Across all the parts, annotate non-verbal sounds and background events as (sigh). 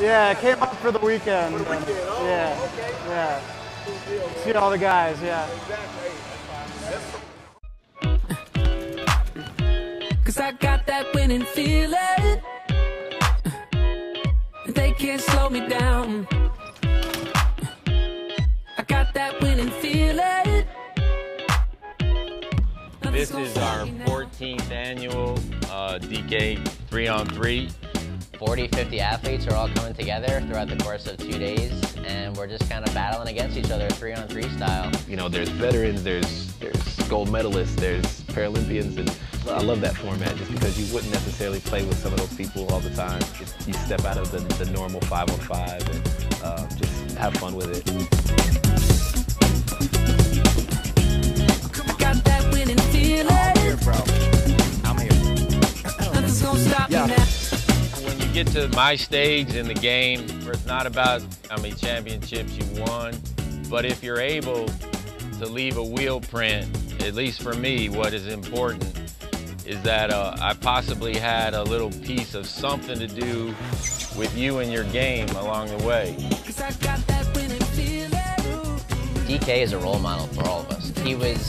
Yeah, came up for the weekend. For the weekend. Oh, yeah. okay. Yeah. Cool deal. See all the guys. Yeah. Exactly. Hey, that's fine. Cause I got that winning feeling. They can't slow me down. I got that winning feeling. This is our 14th annual uh, DK 3 on 3. 40, 50 athletes are all coming together throughout the course of two days, and we're just kind of battling against each other, three on three style. You know, there's veterans, there's there's gold medalists, there's Paralympians, and I love that format just because you wouldn't necessarily play with some of those people all the time. Just, you step out of the, the normal five on five and uh, just have fun with it. I got that winning feeling. I'm here. Get to my stage in the game, where it's not about how many championships you won, but if you're able to leave a wheel print, at least for me, what is important is that uh, I possibly had a little piece of something to do with you and your game along the way. Cause I got that winning feeling. DK is a role model for all of us. He was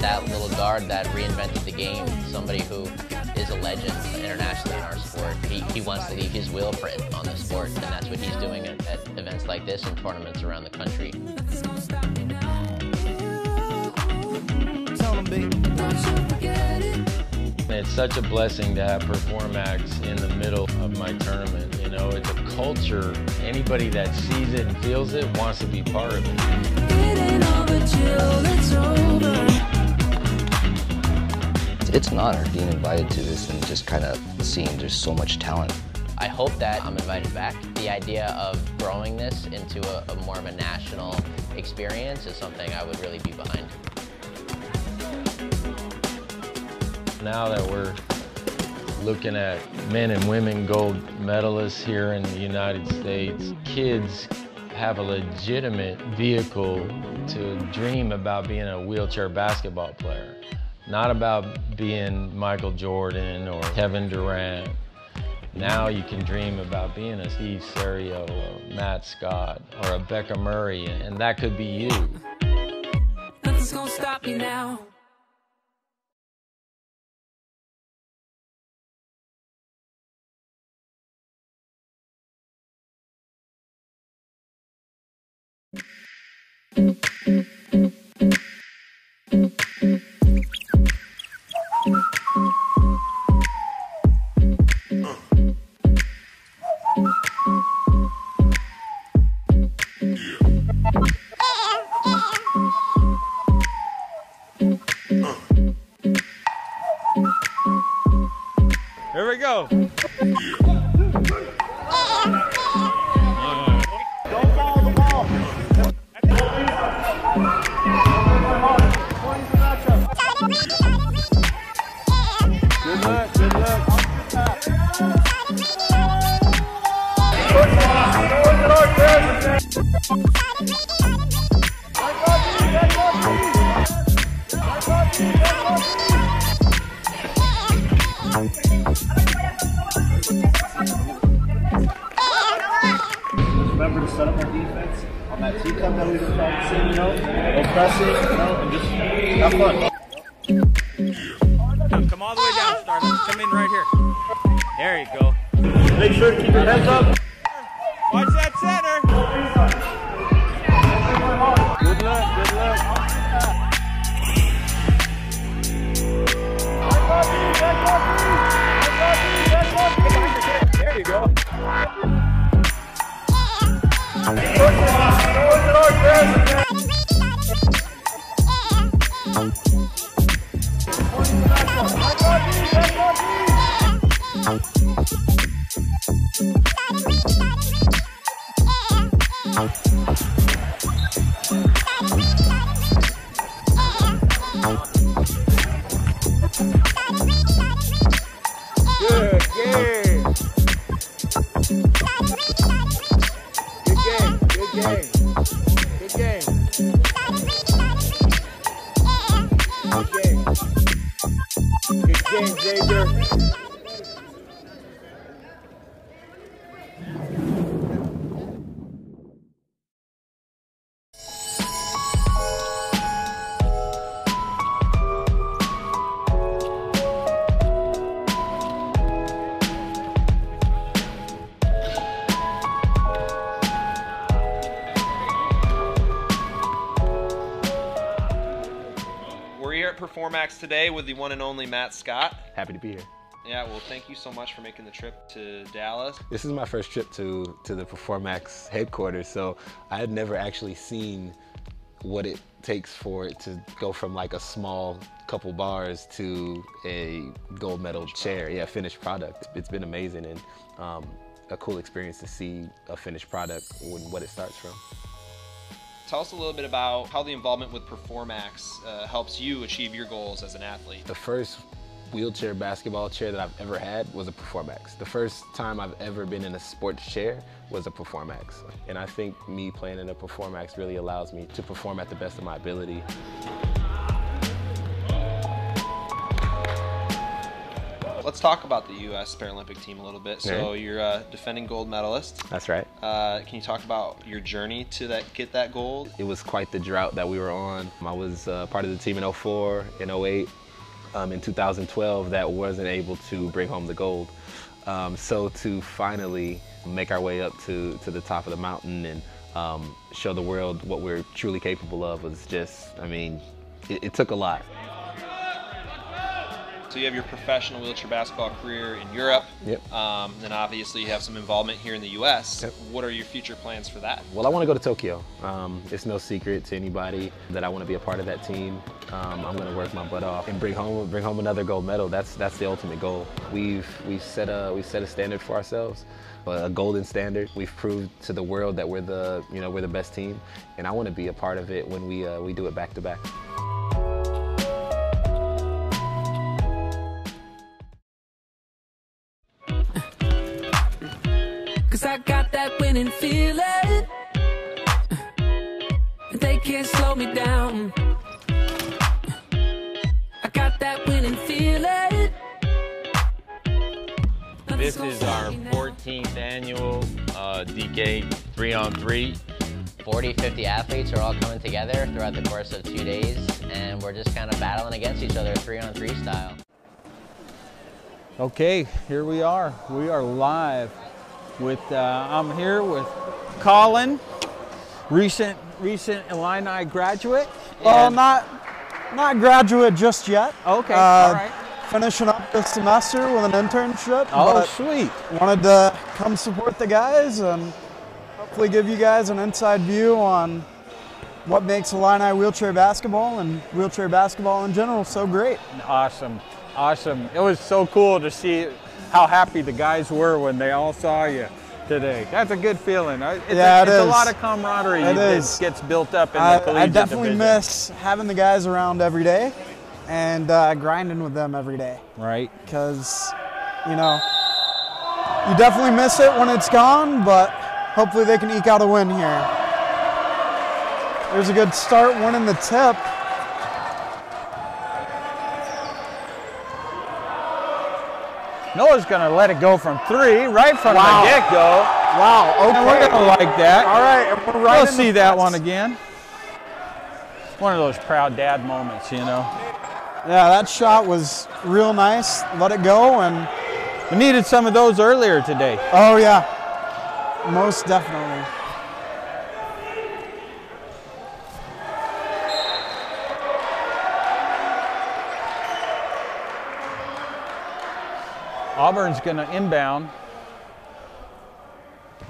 that little guard that reinvented the game, somebody who is legend internationally in our sport. He, he wants to leave his will print on the sport, and that's what he's doing at, at events like this and tournaments around the country. Nothing's gonna stop me now. Tell them, B. Don't you forget it. It's such a blessing to have Per4max in the middle of my tournament. You know, it's a culture. Anybody that sees it and feels it wants to be part of it. Getting over till it's. It's an honor being invited to this and just kind of seeing there's so much talent. I hope that I'm invited back. The idea of growing this into a, a more of a national experience is something I would really be behind. Now that we're looking at men and women gold medalists here in the United States, kids have a legitimate vehicle to dream about being a wheelchair basketball player. Not about being Michael Jordan or Kevin Durant. Now you can dream about being a Steve Serio or Matt Scott or a Becca Murray, and that could be you. Nothing's gonna stop me now. Per4max today with the one and only Matt Scott. Happy to be here. Yeah, well, thank you so much for making the trip to Dallas. This is my first trip to, to the Per4max headquarters, so I had never actually seen what it takes for it to go from like a small couple bars to a gold medal chair. Yeah, finished product. It's been amazing and um, a cool experience to see a finished product and what it starts from. Tell us a little bit about how the involvement with Per4max uh, helps you achieve your goals as an athlete. The first wheelchair basketball chair that I've ever had was a Per4max. The first time I've ever been in a sports chair was a Per4max. And I think me playing in a Per4max really allows me to perform at the best of my ability. Let's talk about the U.S. Paralympic team a little bit. So you're a defending gold medalist. That's right. Uh, can you talk about your journey to that get that gold? It was quite the drought that we were on. I was uh, part of the team in 04, in 08, um, in 2012 that wasn't able to bring home the gold. Um, so to finally make our way up to, to the top of the mountain and um, show the world what we're truly capable of was just, I mean, it, it took a lot. So you have your professional wheelchair basketball career in Europe. Yep. Um, then obviously you have some involvement here in the U.S. Yep. What are your future plans for that? Well, I want to go to Tokyo. Um, it's no secret to anybody that I want to be a part of that team. Um, I'm going to work my butt off and bring home bring home another gold medal. That's that's the ultimate goal. We've we've set a we set a standard for ourselves, a golden standard. We've proved to the world that we're the you know we're the best team, and I want to be a part of it when we uh, we do it back to back. Cause I got that winning feeling. They can't slow me down. I got that winning feeling. This is our 14th annual uh, DK three on three. 40, 50 athletes are all coming together throughout the course of two days, and we're just kind of battling against each other three on three style. Okay, here we are. We are live with, uh, I'm here with Colin, recent recent Illini graduate. Well, not not graduate just yet. Okay, Uh, all right. Finishing up this semester with an internship. Oh, sweet. Wanted to come support the guys and hopefully give you guys an inside view on what makes Illini wheelchair basketball and wheelchair basketball in general so great. Awesome, awesome. It was so cool to see how happy the guys were when they all saw you today. That's a good feeling. It's, Yeah, a, it it's a lot of camaraderie It that is. gets built up in the I, collegiate I definitely division. miss having the guys around every day and uh, grinding with them every day. Right. Because, you know, you definitely miss it when it's gone, but hopefully they can eke out a win here. There's a good start winning the tip. Noah's gonna let it go from three, right from Wow. the get-go. Wow, okay. And we're gonna like that. All right, and we're right We'll see that one again. One of those proud dad moments, you know. Yeah, that shot was real nice. Let it go, and We needed some of those earlier today. oh yeah, most definitely. Auburn's going to inbound.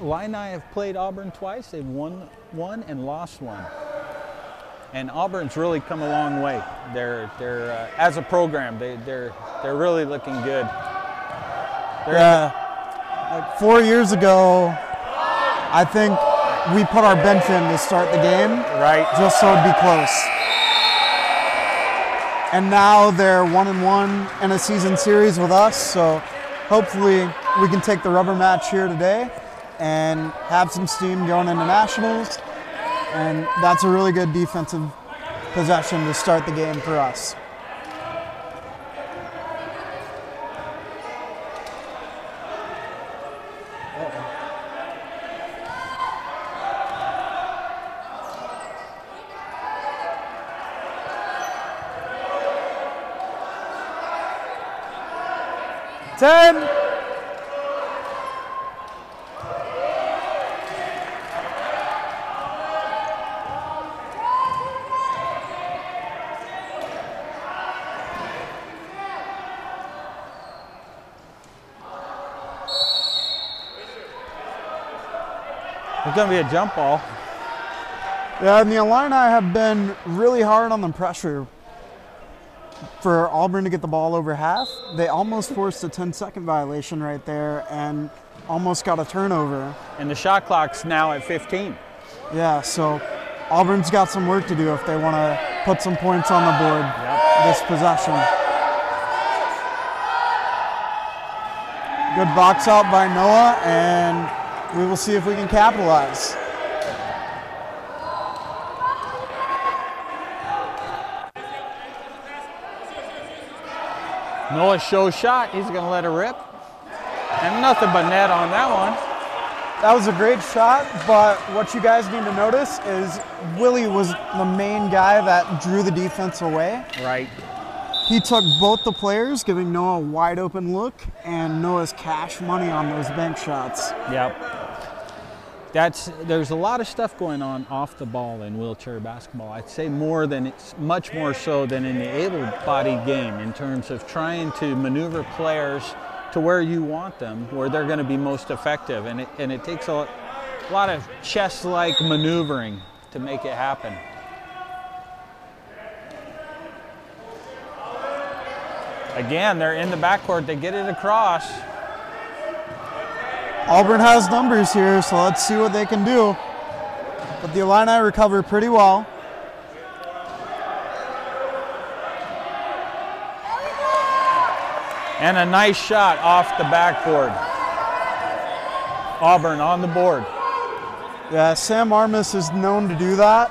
Illini have played Auburn twice. They've won one and lost one. And Auburn's really come a long way. They're, they're uh, as a program, they, they're, they're really looking good. They're Yeah, like four years ago, I think we put our bench in to start the game, right. just so it'd be close. And now they're one and one in a season series with us, so hopefully we can take the rubber match here today and have some steam going into nationals. And that's a really good defensive possession to start the game for us. 10. It's going to be a jump ball. Yeah, and the Illini have been really hard on the pressure for Auburn to get the ball over half. They almost forced a 10 second violation right there and almost got a turnover. And the shot clock's now at 15. Yeah, so Auburn's got some work to do if they want to put some points on the board this possession. Good box out by Noah, and we will see if we can capitalize. Noah show shot. He's going to let it rip. And nothing but net on that one. That was a great shot, but what you guys need to notice is Willie was the main guy that drew the defense away. Right. He took both the players, giving Noah a wide open look, and Noah's cash money on those bank shots. Yep. That's there's a lot of stuff going on off the ball in wheelchair basketball. I'd say more than it's much more so than in the able-bodied game in terms of trying to maneuver players to where you want them, where they're going to be most effective, and it and it takes a lot of chess-like maneuvering to make it happen. Again, they're in the backcourt. They get it across. Auburn has numbers here, so let's see what they can do. But the Illini recover pretty well. And a nice shot off the backboard. Auburn on the board. Yeah, Sam Armis is known to do that.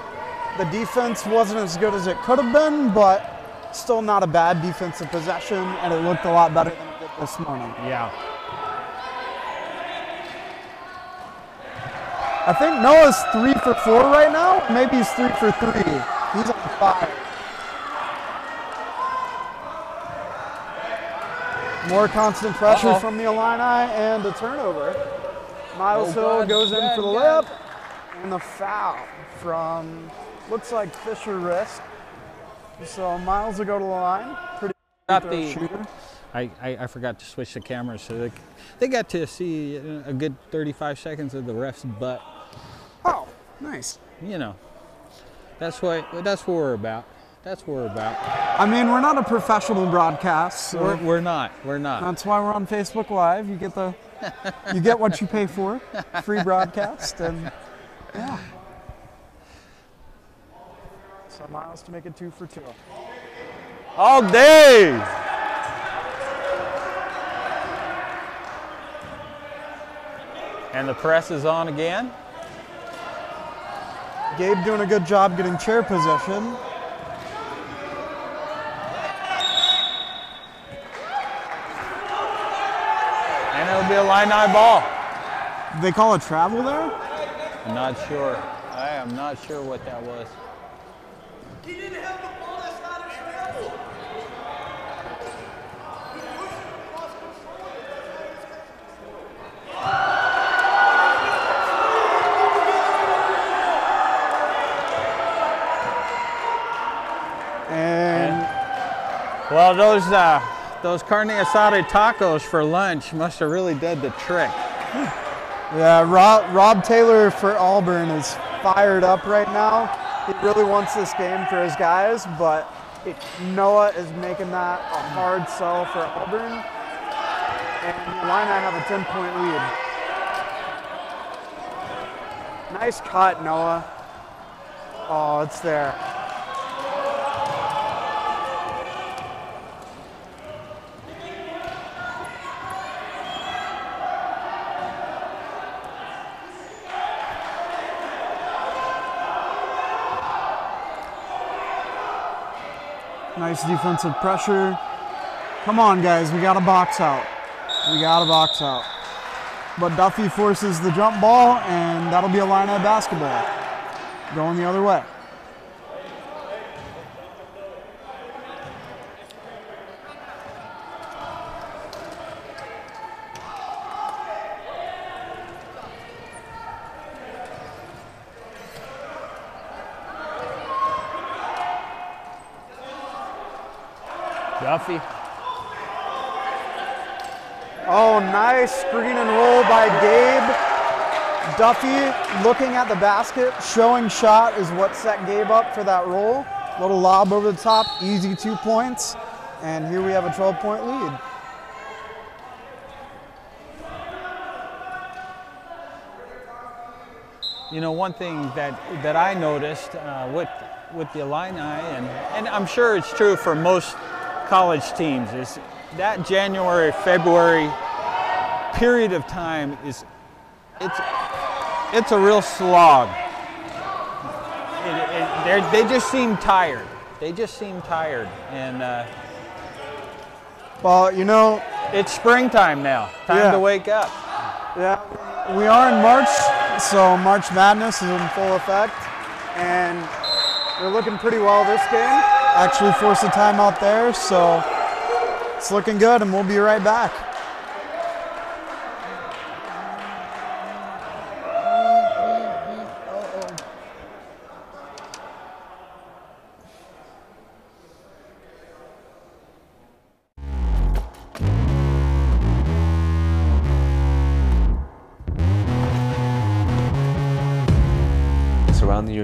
The defense wasn't as good as it could have been, but still not a bad defensive possession, and it looked a lot better than it did this morning. Yeah. I think Noah's three for four right now. Maybe he's three for three. He's on fire. More constant pressure Uh-oh. from the Illini and a turnover. Miles Oh, Hill God, goes in God, for the God. layup and the foul from looks like Fisher wrist. So Miles will go to the line. Pretty Got good the- shooter. I, I, I forgot to switch the cameras, so they, they got to see a good 35 seconds of the ref's butt. Oh, nice. You know, that's what that's what we're about. That's what we're about. I mean, we're not a professional broadcast, so We're, we're not. We're not. That's why we're on Facebook Live. You get the, (laughs) you get what you pay for, free broadcast, and yeah. So Miles to make it two for two. All day. And the press is on again. Gabe doing a good job getting chair position. And it'll be Illini ball. They call it travel there. I'm not sure. I am not sure what that was. And Well, those uh, those carne asada tacos for lunch must have really did the trick. yeah, Rob, Rob Taylor for Auburn is fired up right now. He really wants this game for his guys, but it, Noah is making that a hard sell for Auburn. And Illini have a 10 point lead. Nice cut, Noah. Oh, it's there. Nice defensive pressure. Come on, guys, we got a box out. We got a box out. But Duffy forces the jump ball, and that'll be a line of basketball. Going the other way. Duffy. Oh, nice screen and roll by Gabe. Duffy looking at the basket, showing shot is what set Gabe up for that roll. Little lob over the top, easy two points. And here we have a 12 point lead. You know, one thing that, that I noticed uh, with, with the Illini, and, and I'm sure it's true for most college teams, is that January, February period of time is it's it's a real slog. It, it, they're- just seem tired. They just seem tired, and uh, well, you know, it's springtime now. Time Yeah. to wake up. Yeah, we are in March, so March Madness is in full effect, and they're looking pretty well this game. Actually forced a timeout there, so it's looking good, and we'll be right back.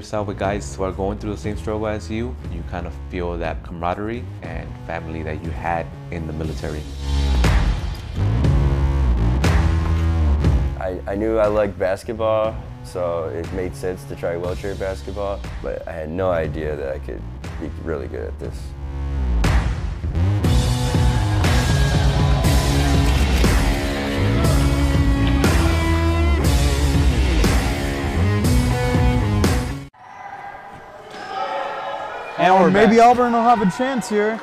Yourself with guys who are going through the same struggle as you, you kind of feel that camaraderie and family that you had in the military. I, I knew I liked basketball, so it made sense to try wheelchair basketball, but I had no idea that I could be really good at this. And maybe back. Auburn will have a chance here.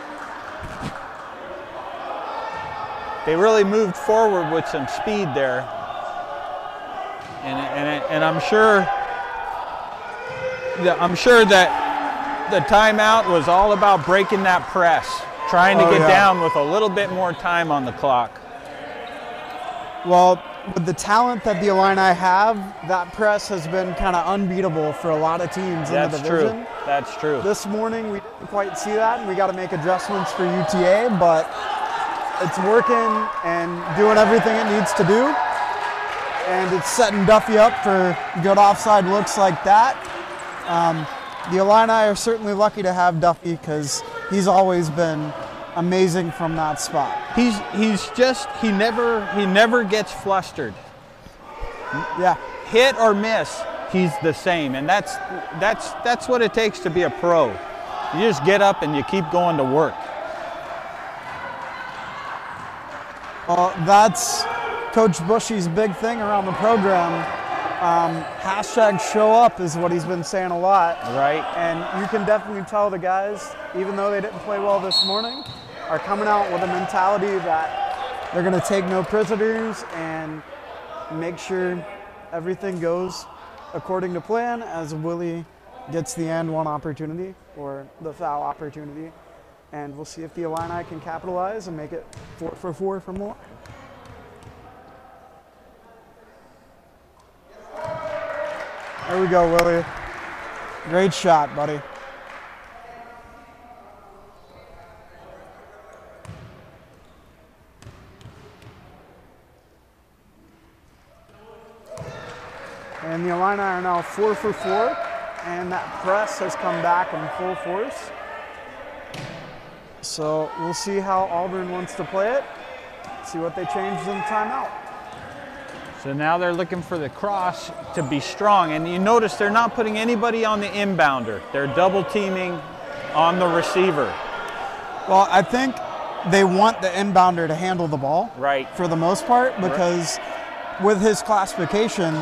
They really moved forward with some speed there, and and and I'm sure that I'm sure that the timeout was all about breaking that press, trying to Oh, get yeah. down with a little bit more time on the clock. Well, with the talent that the Illini have, that press has been kind of unbeatable for a lot of teams in the division. true. That's true. This morning we didn't quite see that, and we got to make adjustments for UTA, but it's working and doing everything it needs to do. And it's setting Duffy up for good offside looks like that. Um, the Illini are certainly lucky to have Duffy because he's always been amazing from that spot. He's he's just he never he never gets flustered. Yeah. Hit or miss, he's the same, and that's that's that's what it takes to be a pro. You just get up and you keep going to work. Well, that's Coach Buchi's big thing around the program. Um, hashtag show up is what he's been saying a lot. Right. And you can definitely tell the guys, even though they didn't play well this morning, are coming out with a mentality that they're going to take no prisoners and make sure everything goes according to plan as Willie gets the end one opportunity or the foul opportunity. And we'll see if the Illini can capitalize and make it four for four for more. There we go, Willie. Great shot, buddy. And the Illini are now four for four, and that press has come back in full force. So we'll see how Auburn wants to play it, see what they changed in the timeout. So now they're looking for the cross to be strong. And you notice they're not putting anybody on the inbounder. They're double teaming on the receiver. Well, I think they want the inbounder to handle the ball. Right. For the most part, because with his classification,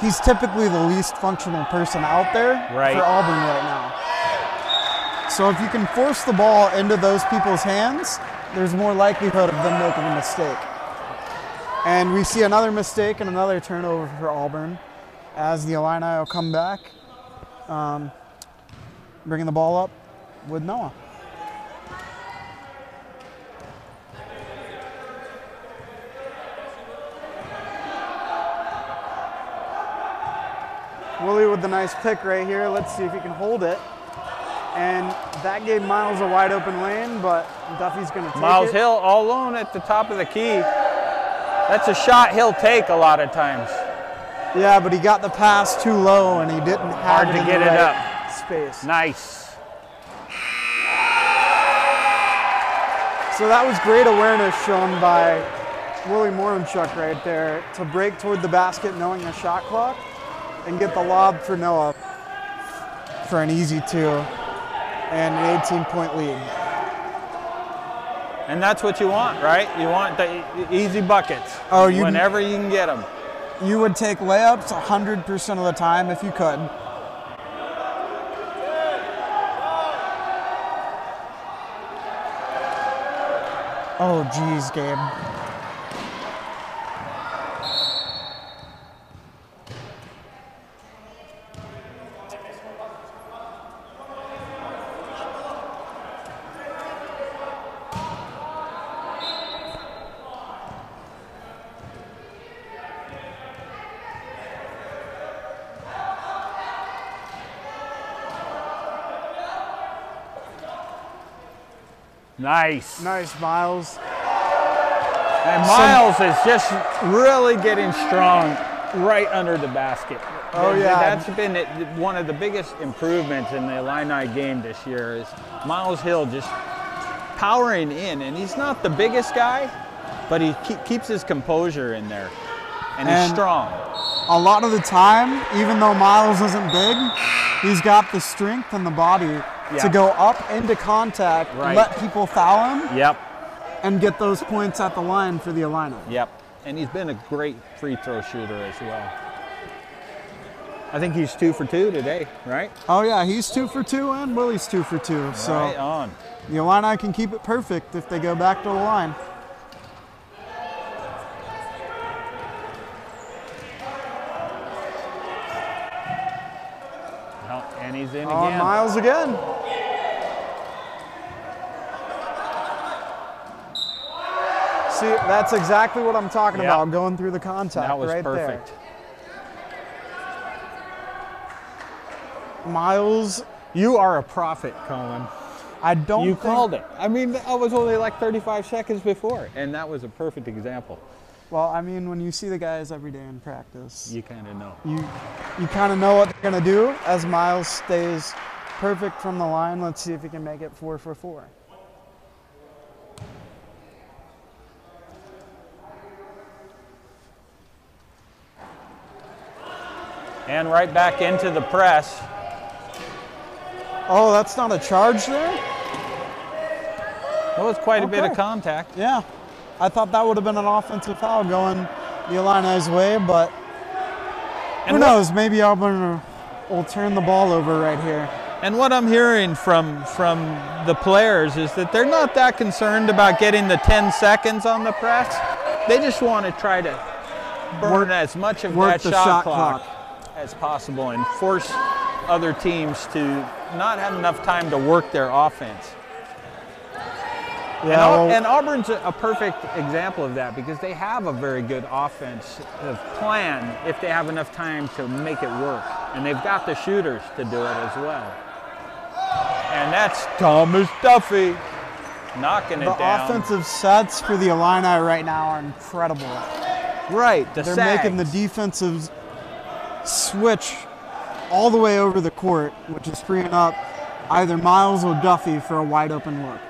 he's typically the least functional person out there Right. for Auburn right now. So if you can force the ball into those people's hands, there's more likelihood of them making a mistake. And we see another mistake and another turnover for Auburn as the Illini will come back, um, bringing the ball up with Noah. Willie with the nice pick right here. Let's see if he can hold it. And that gave Miles a wide open lane, but Duffy's going to take Miles it. Hill all alone at the top of the key. That's a shot he'll take a lot of times. Yeah, but he got the pass too low and he didn't have Hard to get the it right up. space. Nice. So that was great awareness shown by Willie Morenchuk right there to break toward the basket knowing the shot clock and get the lob for Noah for an easy two and an 18 point lead. And that's what you want, right? You want the easy buckets. Oh, you- whenever you can get them. You would take layups 100% of the time if you could. Oh, geez, Gabe. Nice. Nice, Miles. And Miles is just really getting strong right under the basket. Oh, yeah. That's been one of the biggest improvements in the Illini game this year is Miles Hill just powering in. And he's not the biggest guy, but he keep, keeps his composure in there. And he's strong. A lot of the time, even though Miles isn't big, he's got the strength and the body Yeah. to go up into contact, Right. let people foul him, Yep. and get those points at the line for the Illini. Yep. And he's been a great free throw shooter as well. I think he's two for two today, right? Oh yeah, he's two for two and Willie's two for two. So Right on. the Illini can keep it perfect if they go back to the line. And he's in On again. Miles again. See, that's exactly what I'm talking Yep. about, going through the contact That was right perfect. there. Miles, You are a prophet, Colin. I don't You called it. I mean, that was only like 35 seconds before, and that was a perfect example. Well, I mean, when you see the guys every day in practice, You kind of know. you you kind of know what they're gonna do. As Miles stays perfect from the line, let's see if he can make it four for four. And right back into the press. Oh, that's not a charge there. That was quite a bit of contact. Yeah, I thought that would have been an offensive foul going the Illini's way, but And who knows? Maybe Auburn will turn the ball over right here. And what I'm hearing from from the players is that they're not that concerned about getting the 10 seconds on the press. They just want to try to burn Work- as much of that shot, shot clock, as possible and force other teams to not have enough time to work their offense. and, Yeah, Au- well- and Auburn's a, perfect example of that because they have a very good offensive uh, plan if they have enough time to make it work. And they've got the shooters to do it as well. And that's Thomas Duffy knocking it The down. The offensive sets for the Illini right now are incredible. right, the They're making the sags. defensive switch all the way over the court, which is freeing up either Miles or Duffy for a wide open look.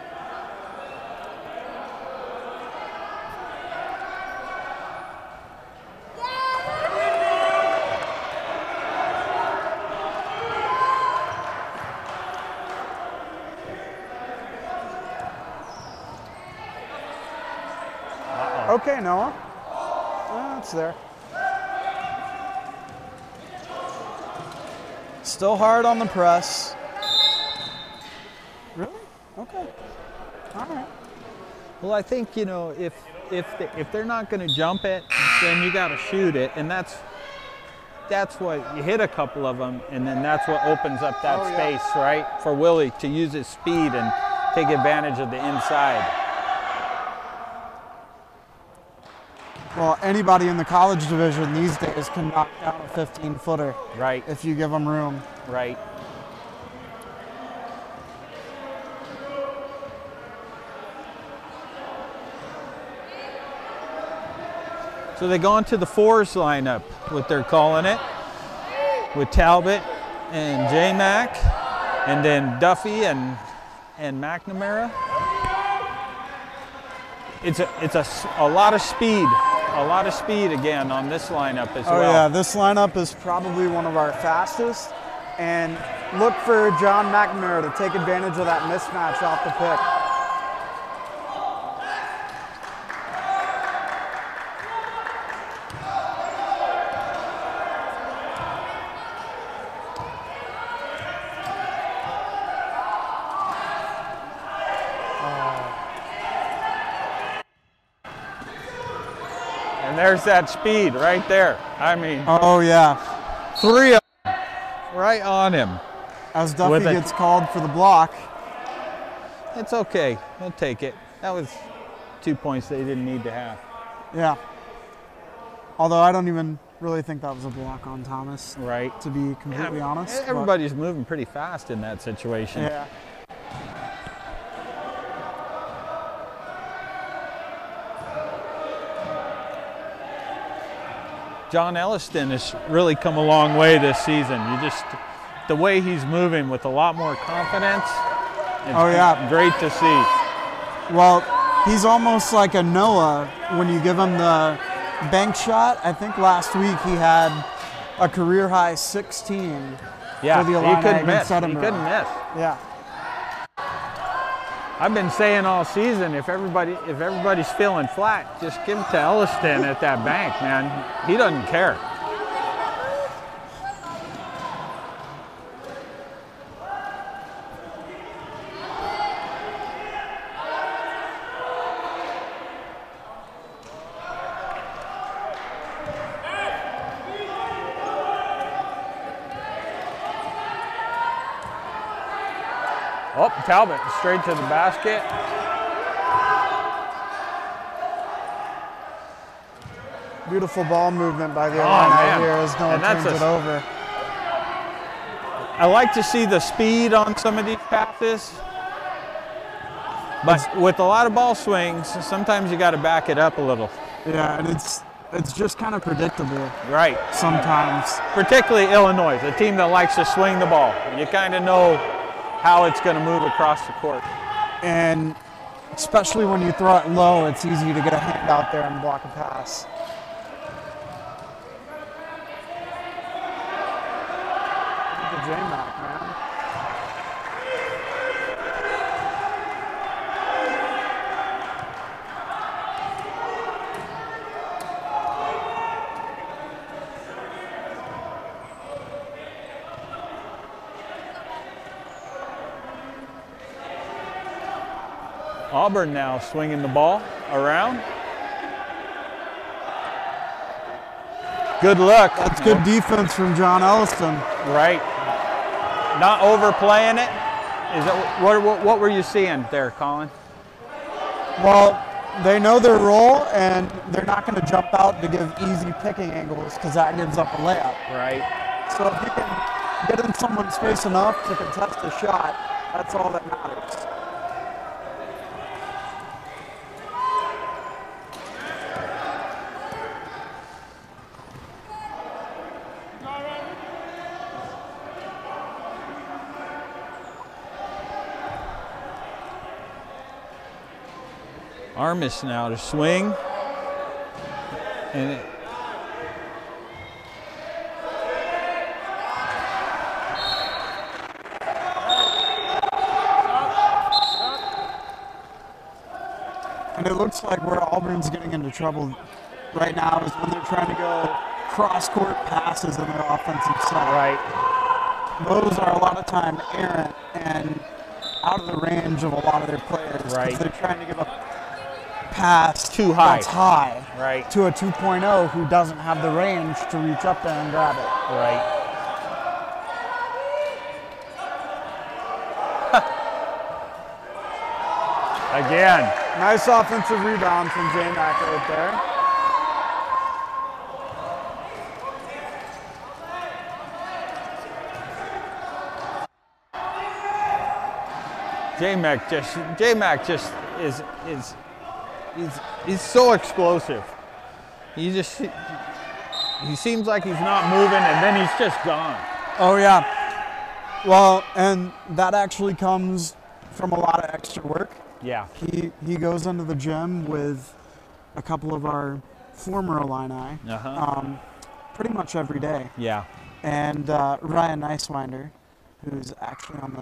Okay, Noah. That's there. Still hard on the press. Really? Okay. All right. Well, I think you know if if they, if they're not going to jump it, then you got to shoot it, and that's that's what you hit a couple of them, and then that's what opens up that Oh, yeah. space, right, for Willie to use his speed and take advantage of the inside. Well, anybody in the college division these days can knock down a 15 footer Right, if you give them room. right. So they go into the fours lineup, what they're calling it, with Talbot and J Mac, and then Duffy and and McNamara. It's a it's a, s- a lot of speed, a lot of speed again on this lineup as Oh well. yeah, this lineup is probably one of our fastest. And look for John McNamara to take advantage of that mismatch off the pick. There's that speed right there. I mean, Oh yeah, three of them right on him. as Duffy With gets called for the block. It's okay. We'll take it. That was two points they didn't need to have. Yeah. Although I don't even really think that was a block on Thomas. Right. To be completely honest. but- Everybody's moving pretty fast in that situation. Yeah. John Elliston has really come a long way this season. You just, the way he's moving with a lot more confidence. Oh, yeah. Great to see. Well, he's almost like a Noah when you give him the bank shot. I think last week he had a career high 16 Yeah, for the he Illini couldn't miss. He couldn't miss. Yeah. I've been saying all season, if everybody if everybody's feeling flat, just give it to Elliston at that bank, man. He doesn't care. Oh, Talbot straight to the basket. Beautiful ball movement by the Oh, Illini man. here as Noah And that's turns a- it over. I like to see the speed on some of these passes. But with a lot of ball swings, sometimes you got to back it up a little. Yeah, and it's it's just kind of predictable. Right. Sometimes. Particularly Illinois, a team that likes to swing the ball. You kind of know how it's going to move across the court. And especially when you throw it low, it's easy to get a hand out there and block a pass. Look at J-Mac, man. Auburn now swinging the ball around. Good look. That's good defense from John Elliston. Right. Not overplaying it. Is it what, what, what were you seeing there, Colin? Well, they know their role and they're not going to jump out to give easy picking angles because that gives up a layup. Right. So if you can get in someone's face enough to contest a shot, that's all that matters. Armis now to swing. And it, And it looks like where Auburn's getting into trouble right now is when they're trying to go cross-court passes in their offensive side. Right. Those are a lot of time errant and out of the range of a lot of their players. Right. They're trying to give a pass Too high. that's high Right. to a 2.0 who doesn't have the range to reach up there and grab it. Right. (laughs) Again. Nice offensive rebound from J-Mac right there. J Mac just J Mac just is is he's he's so explosive. He just he seems like he's not moving, and then he's just gone. Oh yeah. Well, and that actually comes from a lot of extra work. Yeah. He he goes into the gym with a couple of our former Illini, Uh-huh. um, pretty much every day. Yeah. And uh, Ryan Neiswender, who's actually on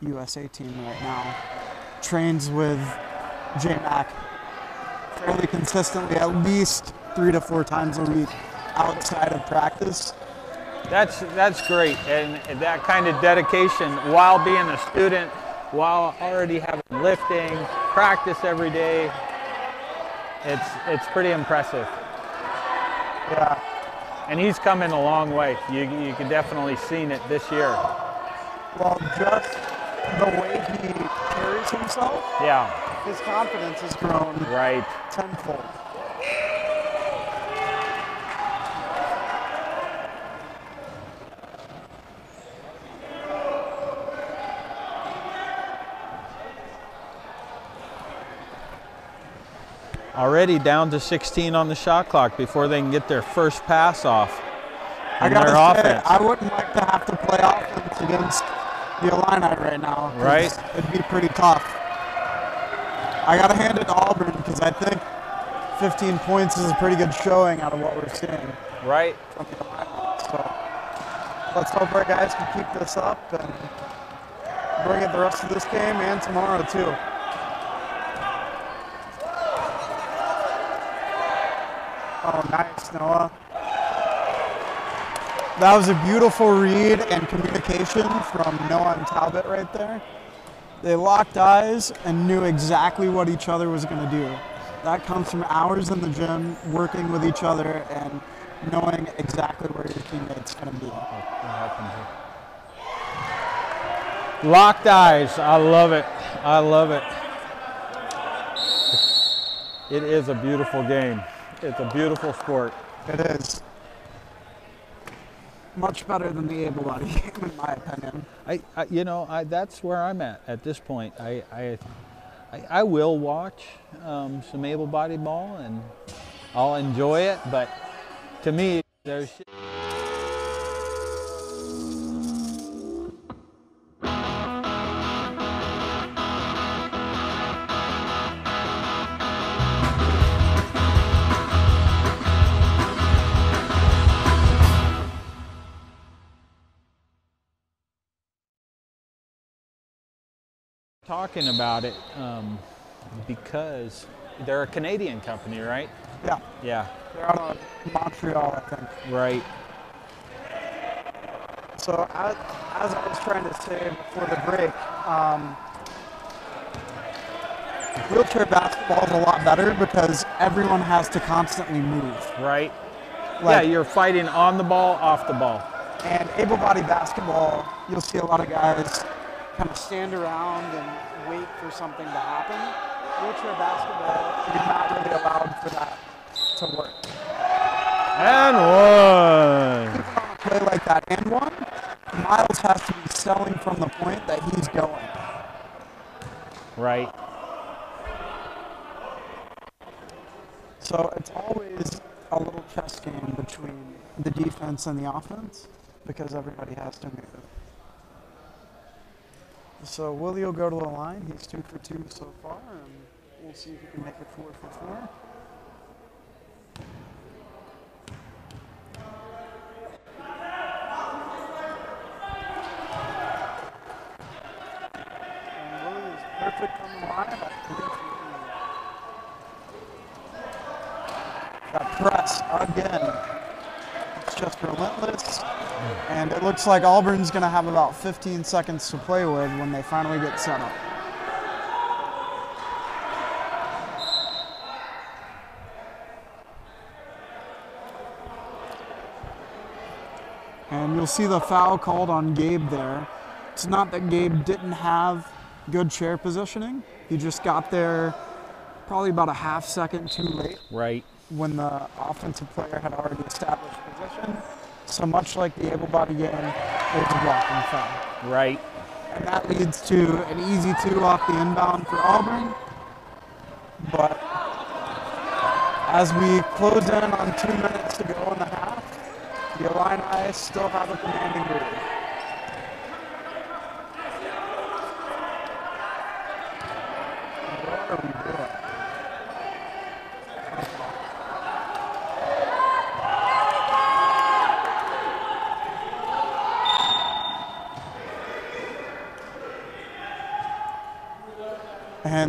the USA team right now, trains with J Mac fairly consistently, at least three to four times a week outside of practice. That's that's great, and that kind of dedication while being a student, while already having lifting practice every day. It's it's pretty impressive. Yeah. And he's coming a long way. You you can definitely seen it this year. Well, just the way he carries himself, Yeah. His confidence has grown Right. tenfold. Already down to 16 on the shot clock before they can get their first pass off. I gotta say, offense. I wouldn't like to have to play offense against the Illini right now. Right. It'd be pretty tough. I gotta hand it to Auburn because I think 15 points is a pretty good showing out of what we're seeing. Right. From the So let's hope our guys can keep this up and bring it the rest of this game and tomorrow too. Oh, nice, Noah. That was a beautiful read and communication from Noah and Talbot right there. They locked eyes and knew exactly what each other was going to do. That comes from hours in the gym, working with each other and knowing exactly where your teammate's going to be. Locked eyes. I love it. I love it. It is a beautiful game. It's a beautiful sport. It is. Much better than the able-bodied game, (laughs) in my opinion. I, I you know, I, that's where I'm at at this point. I, I, I, I will watch um, some able-bodied ball and I'll enjoy it, but to me, there's. Talking about it um, because they're a Canadian company, right? Yeah. Yeah. They're out of Montreal, I think. Right. So as, as I was trying to say before the break, um, wheelchair basketball is a lot better because everyone has to constantly move. Right. yeah, you're fighting on the ball, off the ball. And able-bodied basketball, you'll see a lot of guys kind of stand around and wait for something to happen. Wheelchair basketball, you're not really allowed for that to work. And one. On a play like that and one, Miles has to be selling from the point that he's going. Right. So it's always a little chess game between the defense and the offense because everybody has to move. So Willie will go to the line. He's two for two so far, and we'll see if he can make it four for four. And Willie is perfect on the line press again. It's just relentless. And it looks like Auburn's going to have about 15 seconds to play with when they finally get set up. And you'll see the foul called on Gabe there. It's not that Gabe didn't have good chair positioning. He just got there probably about a half second too late Right. when the offensive player had already established So much like the able body game, it's a blocking foul. Right. And that leads to an easy two off the inbound for Auburn. But As we close in on two minutes to go in the half, the Illini still have a commanding lead.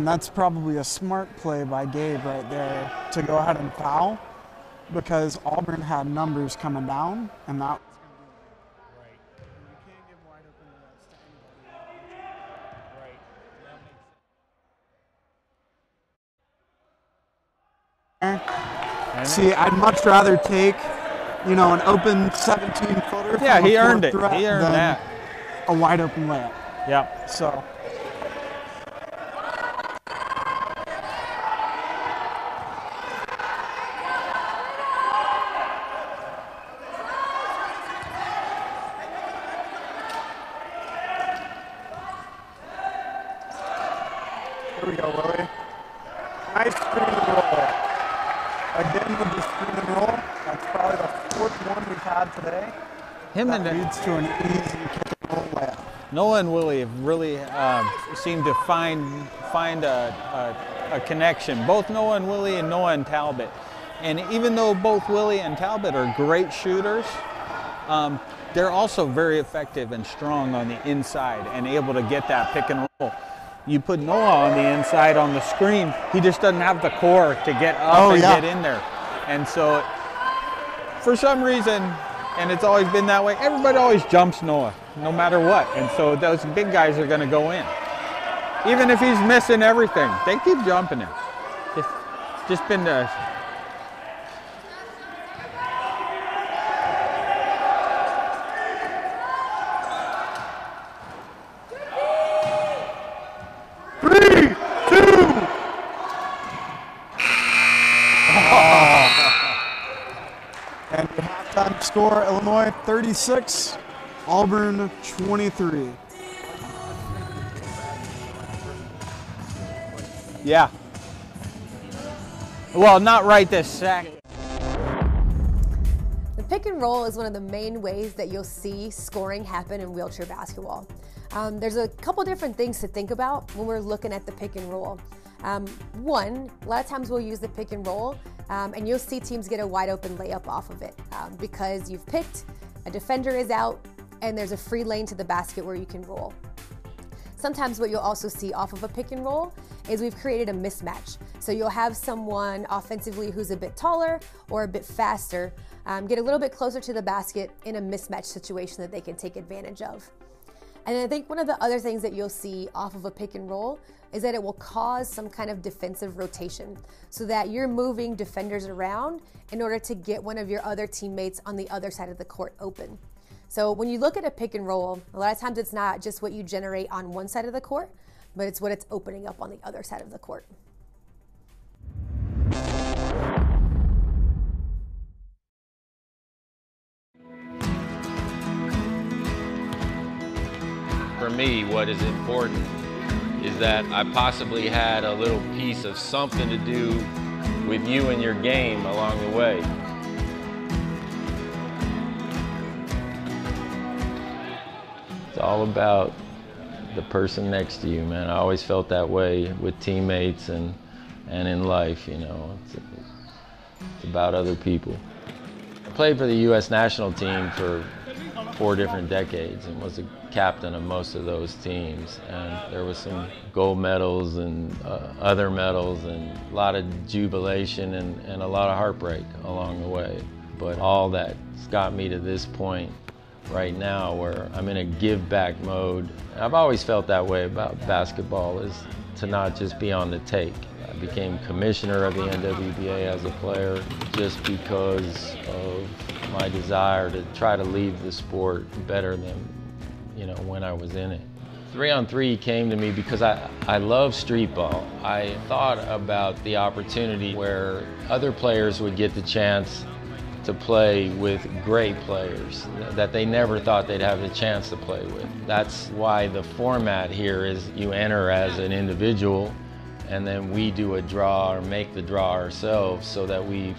And that's probably a smart play by Gabe right there to go ahead and foul because Auburn had numbers coming down and that you can't give wide open laps to anybody. Eh. See, I'd much rather take, you know, an open 17 footer. Yeah, a he earned it. He earned than that. A wide open layup. Yeah. So. Here we go, Willie. Nice screen and roll. Again with the screen and roll. That's probably the fourth one we've had today. Him that and leads to an easy kick and roll layup. Noah and Willie have really um, seemed to find find a, a, a connection. Both Noah and Willie and Noah and Talbot. And even though both Willie and Talbot are great shooters, um, they're also very effective and strong on the inside and able to get that pick and roll. You put Noah on the inside on the screen, he just doesn't have the core to get up Oh, and yeah. get in there. And so, for some reason, and it's always been that way, everybody always jumps Noah, no matter what. And so those big guys are going to go in. Even if he's missing everything, they keep jumping him. It's just been the score Illinois 36, Auburn 23. Yeah. Well, not right this second. The pick and roll is one of the main ways that you'll see scoring happen in wheelchair basketball. Um, there's a couple different things to think about when we're looking at the pick and roll. Um, one, a lot of times we'll use the pick and roll, um, and you'll see teams get a wide open layup off of it um, because you've picked, a defender is out, and there's a free lane to the basket where you can roll. Sometimes what you'll also see off of a pick and roll is we've created a mismatch. So you'll have someone offensively who's a bit taller or a bit faster um, get a little bit closer to the basket in a mismatch situation that they can take advantage of. And I think one of the other things that you'll see off of a pick and roll is that it will cause some kind of defensive rotation so that you're moving defenders around in order to get one of your other teammates on the other side of the court open. So when you look at a pick and roll, a lot of times it's not just what you generate on one side of the court, but it's what it's opening up on the other side of the court. For me, what is important is that I possibly had a little piece of something to do with you and your game along the way. It's all about the person next to you, man. I always felt that way with teammates and, and in life, you know. It's, it's about other people. I played for the U.S. national team for four different decades and was a captain of most of those teams. And there was some gold medals and uh, other medals and a lot of jubilation and, and a lot of heartbreak along the way. But all that's got me to this point right now where I'm in a give back mode. I've always felt that way about basketball is to not just be on the take. I became commissioner of the NWBA as a player just because of my desire to try to leave the sport better than you know when I was in it. Three on three came to me because I, I love street ball. I thought about the opportunity where other players would get the chance to play with great players that they never thought they'd have the chance to play with. That's why the format here is you enter as an individual and then we do a draw or make the draw ourselves so that we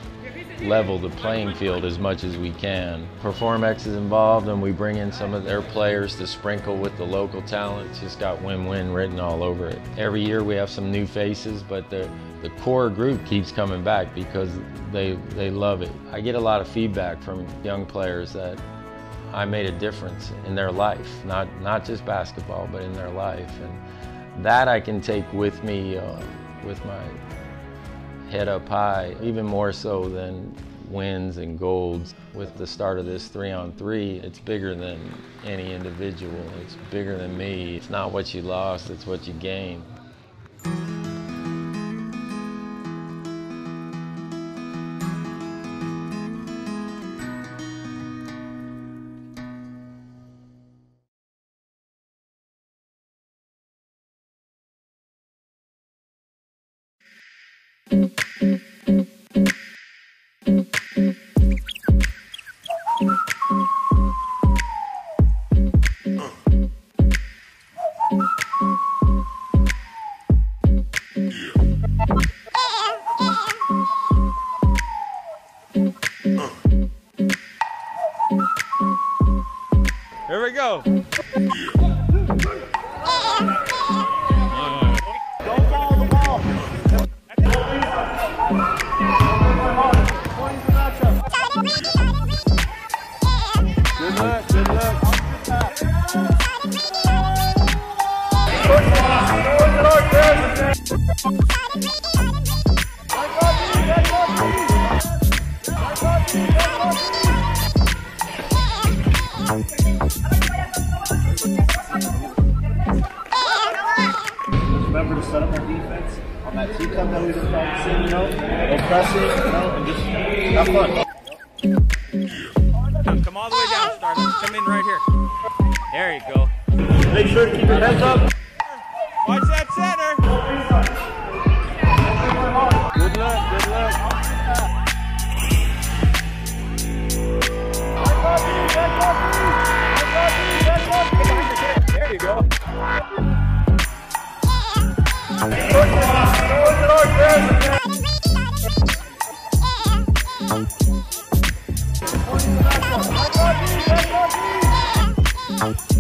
level the playing field as much as we can. Per4max is involved and we bring in some of their players to sprinkle with the local talent. It's just got win-win written all over it. Every year we have some new faces, but the, the core group keeps coming back because they, they love it. I get a lot of feedback from young players that I made a difference in their life, not, not just basketball, but in their life. And that I can take with me uh, with my head up high, even more so than wins and golds. With the start of this three on three, it's bigger than any individual. It's bigger than me. It's not what you lost, it's what you gained. Out.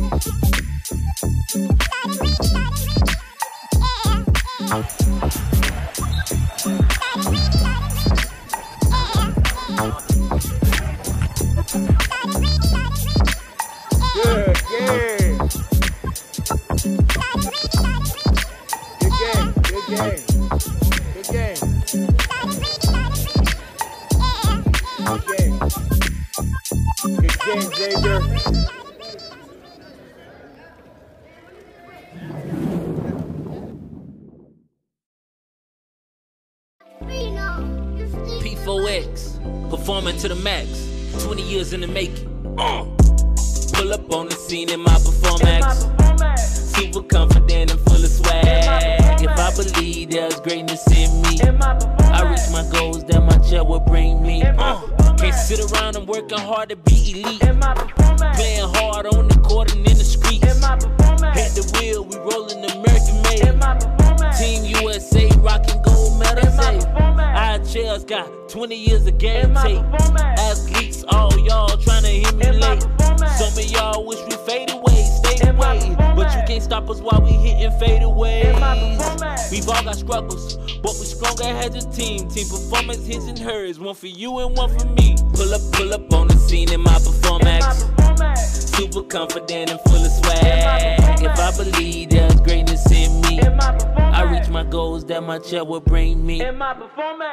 Goals that my chair will bring me. In my performance.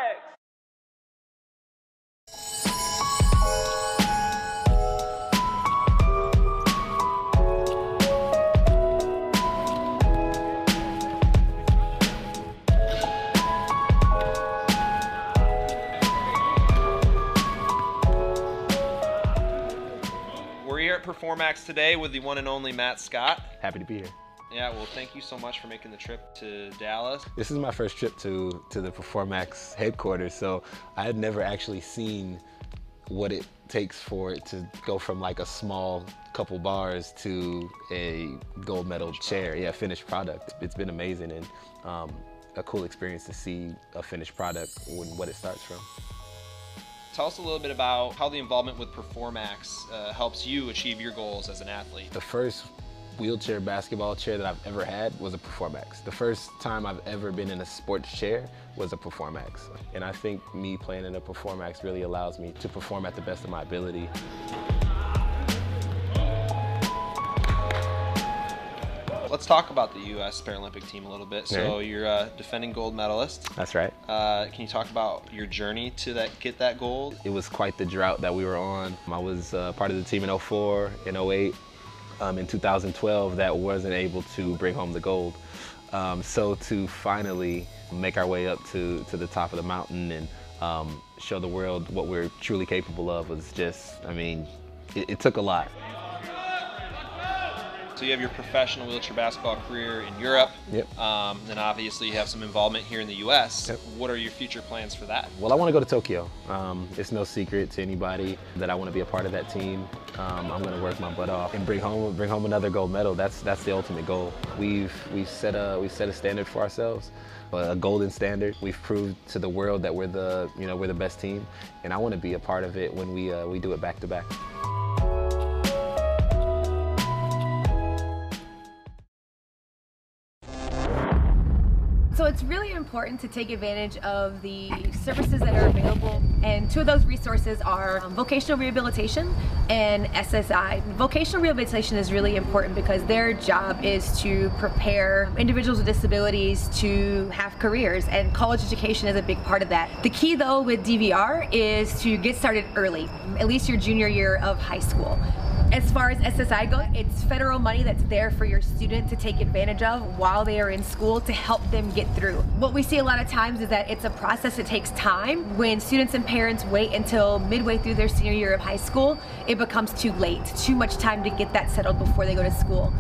We're here at Per4max today with the one and only Matt Scott. Happy to be here. Yeah, well, thank you so much for making the trip to Dallas. This is my first trip to to the Per4max headquarters, so I had never actually seen what it takes for it to go from like a small couple bars to a gold medal chair. Yeah, finished product. It's been amazing, and um, a cool experience to see a finished product and what it starts from. Tell us a little bit about how the involvement with Per4max uh, helps you achieve your goals as an athlete. The first wheelchair basketball chair that I've ever had was a Per4max. The first time I've ever been in a sports chair was a Per4max. And I think me playing in a Per4max really allows me to perform at the best of my ability. Let's talk about the U.S. Paralympic team a little bit. So you're a defending gold medalist. That's right. Uh, can you talk about your journey to that get that gold? It was quite the drought that we were on. I was uh, part of the team in 04, in 08, um, in 2012 that wasn't able to bring home the gold. Um, so to finally make our way up to, to the top of the mountain and um, show the world what we're truly capable of was just, I mean, it, it took a lot. So you have your professional wheelchair basketball career in Europe. Yep. Um, then obviously you have some involvement here in the U.S. What are your future plans for that? Well, I want to go to Tokyo. Um, it's no secret to anybody that I want to be a part of that team. Um, I'm going to work my butt off and bring home bring home another gold medal. That's that's the ultimate goal. We've we've set a we set a standard for ourselves, a golden standard. We've proved to the world that we're the you know we're the best team, and I want to be a part of it when we uh, we do it back to back. So it's really important to take advantage of the services that are available and two of those resources are um, vocational rehabilitation and SSI. Vocational rehabilitation is really important because their job is to prepare individuals with disabilities to have careers and college education is a big part of that. The key though with DVR is to get started early, at least your junior year of high school. As far as SSI goes, it's federal money that's there for your student to take advantage of while they are in school to help them get through. What we see a lot of times is that it's a process that takes time. When students and parents wait until midway through their senior year of high school, it becomes too late, too much time to get that settled before they go to school.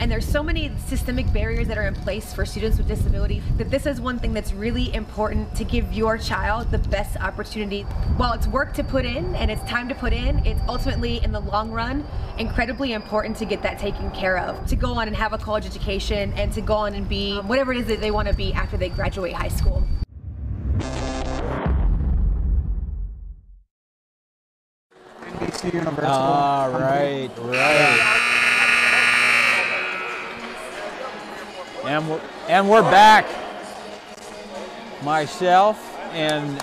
And there's so many systemic barriers that are in place for students with disability that this is one thing that's really important to give your child the best opportunity. While it's work to put in and it's time to put in, it's ultimately in the long run incredibly important to get that taken care of. To go on and have a college education and to go on and be whatever it is that they want to be after they graduate high school. NBC University. Ah, right, right. And we're, and we're back. Myself and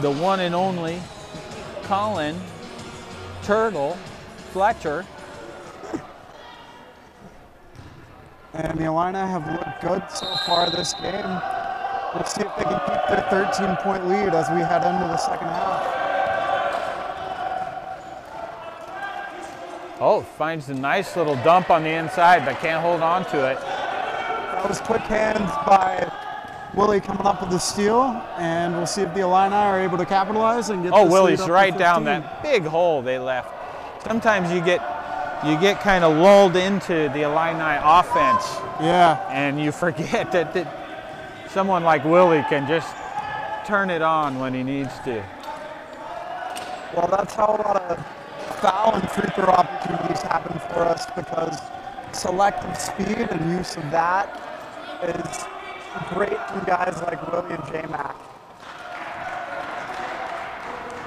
the one and only Colin Turtle Fletcher. And the Illini have looked good so far this game. We'll see if they can keep their 13 point lead as we head into the second half. Oh, finds a nice little dump on the inside, but can't hold on to it. That was quick hands by Willie coming up with the steal, and we'll see if the Illini are able to capitalize and get Oh, Willie's right down 15. that big hole they left. Sometimes you get you get kind of lulled into the Illini offense. Yeah. And you forget that, that someone like Willie can just turn it on when he needs to. Well, that's how a lot of foul and free throw opportunities happen for us because selective speed and use of that is great from guys like Willie and J-Mac.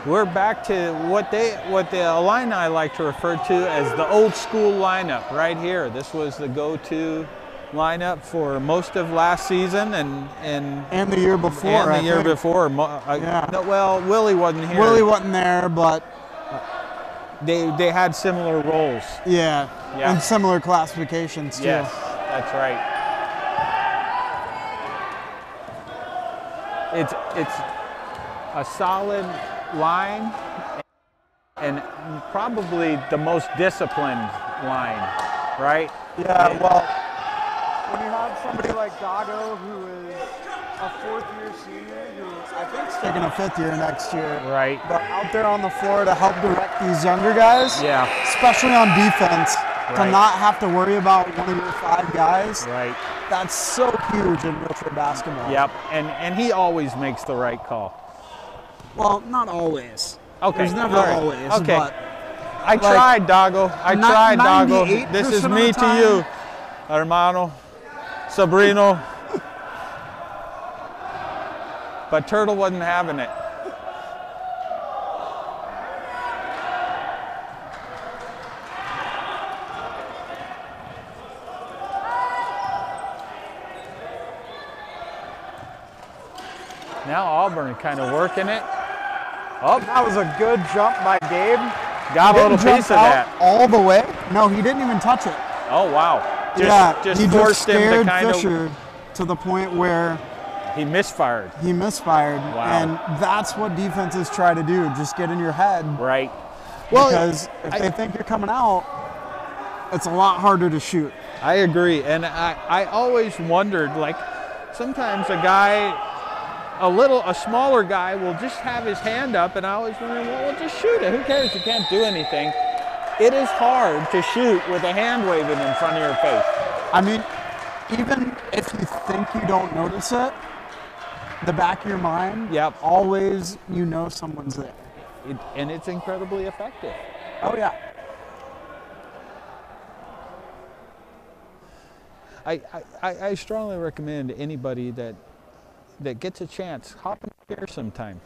We're back to what they what the Illini like to refer to as the old school lineup right here. This was the go-to lineup for most of last season and and And the year before, And the I year think. before. Uh, Yeah. no, well, Willie wasn't here. Willie wasn't there, but They they had similar roles. yeah, Yeah. and similar classifications too. Yes, that's right. It's it's a solid line and probably the most disciplined line, right? Yeah, well, when you have somebody like Dago, who is a fourth year senior, who I think is taking a fifth year next year, right? But out there on the floor to help direct these younger guys, Yeah. especially on defense, to Right. not have to worry about one of your five guys, Right. that's so huge in wheelchair basketball. Yep, and and he always makes the right call. Well, not always. Okay, There's never right. always. Okay. But I like, tried, Dago. I tried. 98% This is me to you, hermano, Sabrino. (laughs) but Turtle wasn't having it. Now Auburn kind of working it. Oh, that was a good jump by Gabe. Got a little piece of that. all the way. No, he didn't even touch it. Oh wow! Just, yeah, just he forced just him to scared kind Fisher to the point where he misfired. He misfired, Wow. and that's what defenses try to do: just get in your head. Right. Well, because if they think you're coming out, it's a lot harder to shoot. I agree, and I, I always wondered like sometimes a guy, a little a smaller guy will just have his hand up, and I always wonder, well, well just shoot it. Who cares? You can't do anything. It is hard to shoot with a hand waving in front of your face. I mean, even if you think you don't notice it, the back of your mind, yep, always you know someone's there. It, and it's incredibly effective. Oh yeah. I, I, I strongly recommend anybody that that gets a chance, hop in here sometime.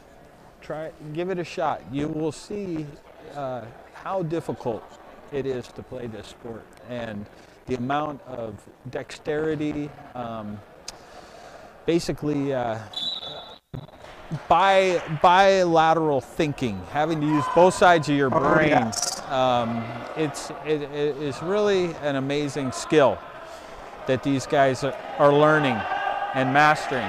Try, give it a shot. You will see uh, how difficult it is to play this sport and the amount of dexterity, um, basically uh, bi, bilateral thinking, having to use both sides of your Oh, brain. yes. Um, it's, it, it is really an amazing skill that these guys are, are learning and mastering.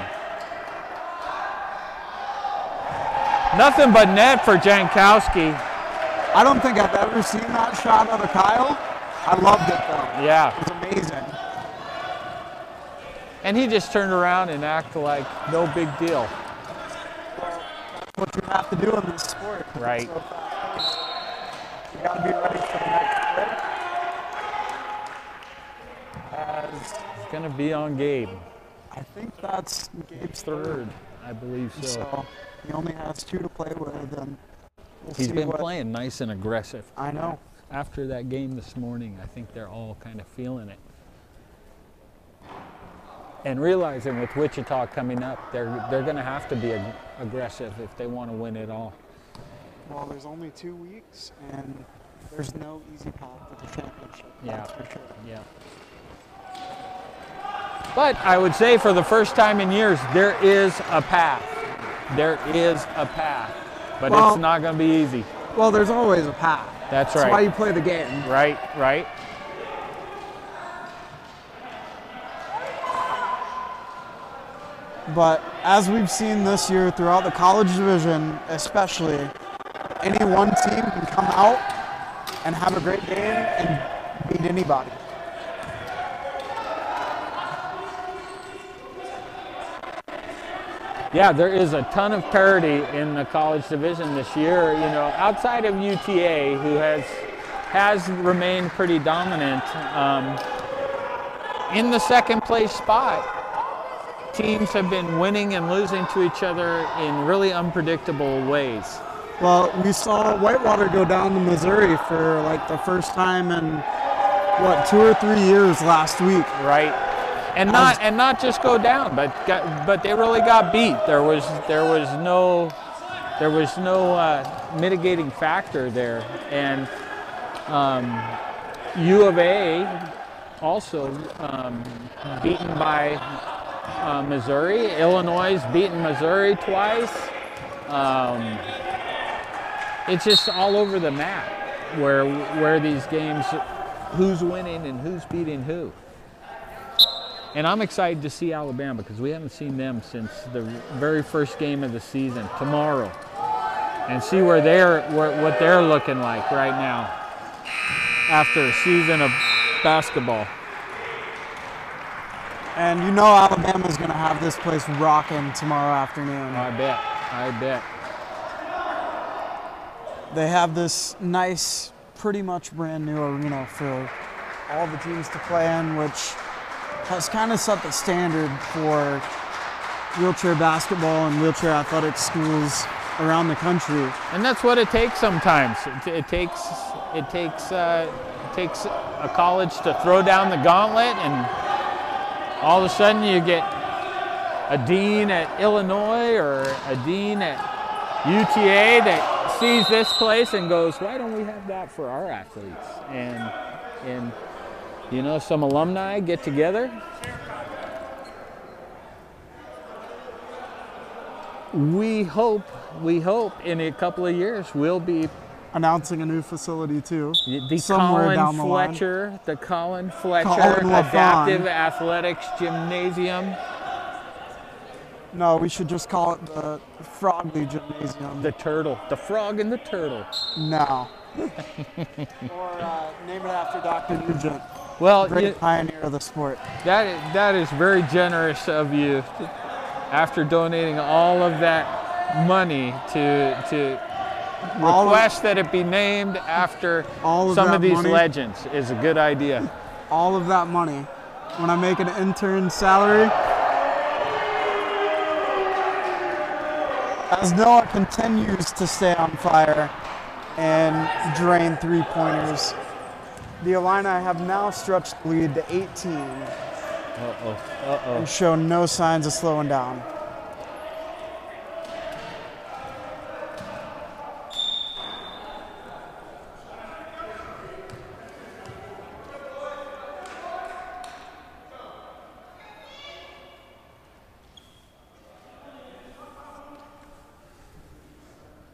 Nothing but net for Jankowski. I don't think I've ever seen that shot out of Kyle. I loved it though. Yeah. It was amazing. And he just turned around and acted like no big deal. What you have to do in this sport. Right. So. You gotta be ready for the next. As It's going to be on Gabe. I think that's Gabe's Third, I believe so. So he only has two to play with, and we'll He's been what- playing nice and aggressive. I know. After that game this morning, I think they're all kind of feeling it. And realizing with Wichita coming up, they're they're going to have to be ag- aggressive if they want to win it all. Well, there's only two weeks, and there's no easy path to the championship. Yeah. That's for sure. Yeah. But I would say for the first time in years, there is a path. There is a path, but Well- it's not going to be easy. Well, there's always a path. That's That's right. That's why you play the game. Right, right. But as we've seen this year throughout the college division, especially, any one team can come out and have a great game and beat anybody. Yeah, there is a ton of parity in the college division this year. You know, outside of UTA, who has has remained pretty dominant um, in the second place spot, teams have been winning and losing to each other in really unpredictable ways. Well, we saw Whitewater go down to Missouri for like the first time in what two or three years last week. Right. And not and not just go down, but got, but they really got beat. There was there was no there was no uh, mitigating factor there, and um, U of A also um, beaten by uh, Missouri. Illinois beaten Missouri twice. Um, it's just all over the map where where these games, who's winning and who's beating who. And I'm excited to see Alabama because we haven't seen them since the very first game of the season tomorrow, and see where they're where, what they're looking like right now after a season of basketball. And you know Alabama's going to have this place rocking tomorrow afternoon. I bet. I bet. They have this nice, pretty much brand new arena for all the teams to play in, which has kind of set the standard for wheelchair basketball and wheelchair athletic schools around the country. And that's what it takes sometimes. It, it takes it takes uh, it takes a college to throw down the gauntlet, and all of a sudden you get a dean at Illinois or a dean at UTA that sees this place and goes, why don't we have that for our athletes? And, and you know, some alumni get together. We hope, we hope in a couple of years we'll be announcing a new facility too. the somewhere Colin down the line. Fletcher, the Colin Fletcher Colin Adaptive Athletics Gymnasium. No, we should just call it the Frogley Gymnasium. The turtle, the frog and the turtle. No. (laughs) or uh, name it after Dr. Nugent. Well, great you- pioneer of the sport. That is, that is very generous of you. After donating all of that money to to All of- request that it be named after All of some of these money- legends is a good idea. (laughs) All of that money, when I make an intern salary, as Noah continues to stay on fire and drain three pointers, the Illini have now stretched the lead to 18 Uh-oh, uh-oh. and show no signs of slowing down.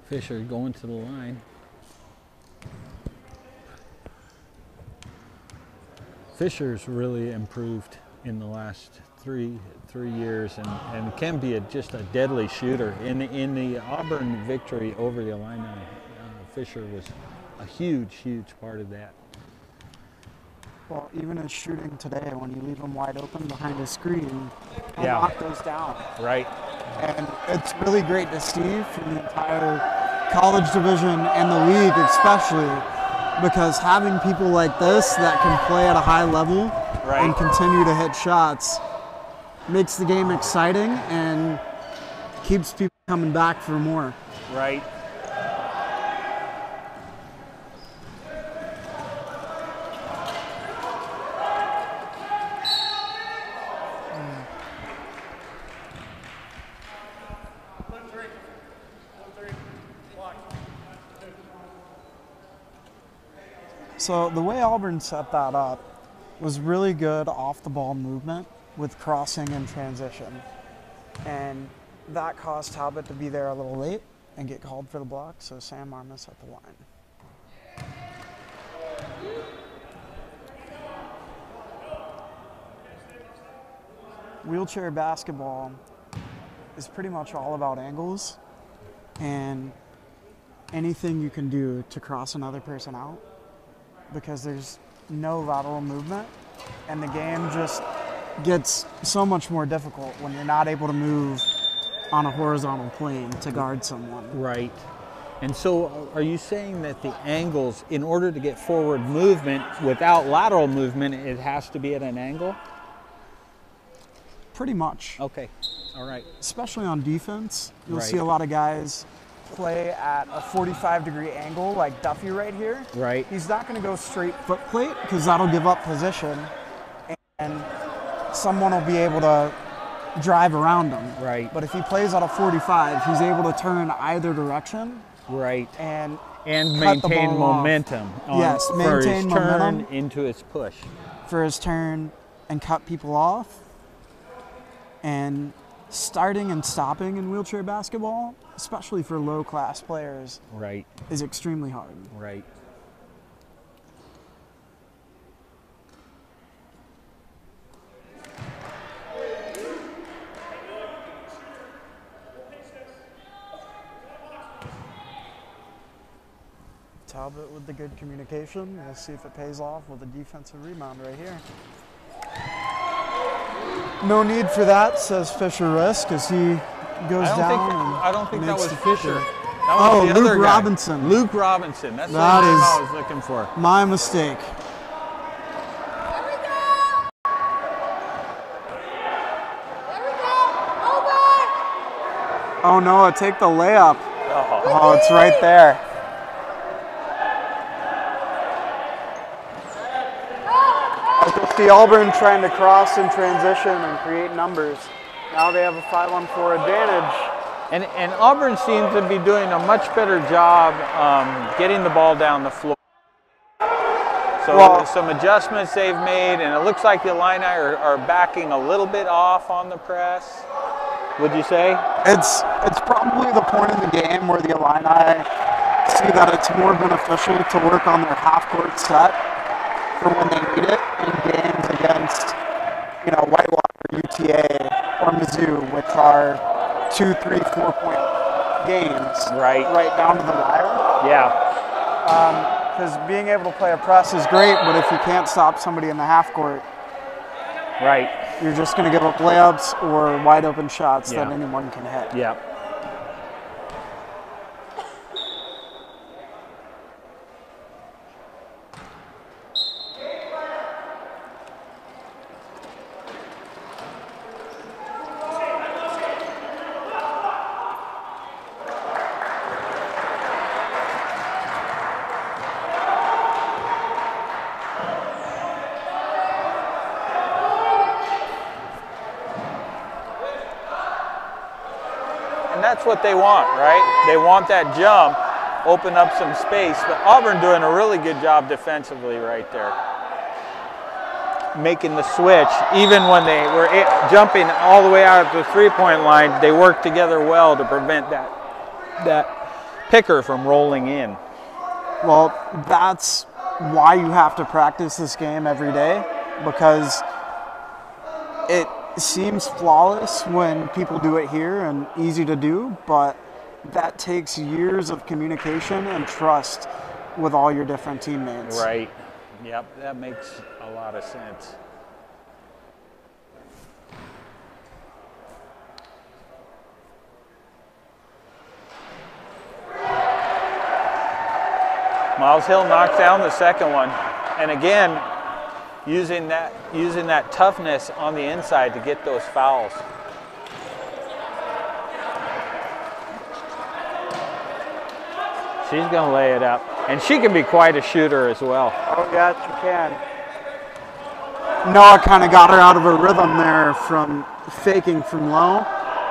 Fisher going to the line. Fisher's really improved in the last three three years and, and can be a, just a deadly shooter. In the, in the Auburn victory over the Illini, uh, Fisher was a huge, huge part of that. Well, even in shooting today, when you leave him wide open behind a screen, he'll Yeah. knock those down. Right. And it's really great to see from the entire college division and the league, especially because having people like this that can play at a high level and continue to hit shots makes the game exciting and keeps people coming back for more. Right. So the way Auburn set that up was really good off the ball movement with crossing and transition. And that caused Talbot to be there a little late and get called for the block, so Sam Armas at the line. Wheelchair basketball is pretty much all about angles and anything you can do to cross another person out because there's no lateral movement and the game just gets so much more difficult when you're not able to move on a horizontal plane to guard someone. Right. And so, uh, are you saying that the angles, in order to get forward movement without lateral movement, it has to be at an angle? Pretty much. Okay. All right. Especially on defense, you'll Right. see a lot of guys play at a 45 degree angle like Duffy right here. Right. He's not going to go straight foot plate because that'll give up position and someone will be able to drive around him. Right. But if he plays at a 45, he's able to turn either direction. Right. And And cut the maintain momentum. on- Yes, for maintain his turn momentum. into his push. for his turn and cut people off. And starting and stopping in wheelchair basketball, especially for low class players, Right. is extremely hard. Right. Talbot with the good communication. We'll see if it pays off with a defensive rebound right here. No need for that, says Fisher Risk, as he goes I down. think, and I don't think that was Fisher. That was oh, the Luke other guy. Robinson. Luke Robinson. That's That the name I was looking for. My mistake. Oh no, take the layup. Oh, oh it's right there. I can see Auburn trying to cross in transition and create numbers. Now they have a 5-on-4 advantage. And, and Auburn seems to be doing a much better job um, getting the ball down the floor. So Well- some adjustments they've made, and it looks like the Illini are, are backing a little bit off on the press. Would you say? It's it's probably the point in the game where the Illini see that it's more beneficial to work on their half-court set for when they need it in games against, you know, Whitewater, UTA, or Mizzou, which are two, three, four-point games. Right. Right down to the wire. Yeah. Um, because being able to play a press is great, but if you can't stop somebody in the half court, Right. you're just going to give up layups or wide open shots that anyone can hit. Yeah. What they want, right? They want that jump, open up some space. But Auburn doing a really good job defensively right there. Making the switch, even when they were jumping all the way out of the three-point line, they worked together well to prevent that that picker from rolling in. Well, that's why you have to practice this game every day because it seems flawless when people do it here and easy to do, but that takes years of communication and trust with all your different teammates. Right. Yep, that makes a lot of sense. Miles Hill knocks down the second one. And again, using that using that toughness on the inside to get those fouls. She's going to lay it up. And she can be quite a shooter as well. Oh, yeah, she can. Noah kind of got her out of her rhythm there from faking from low,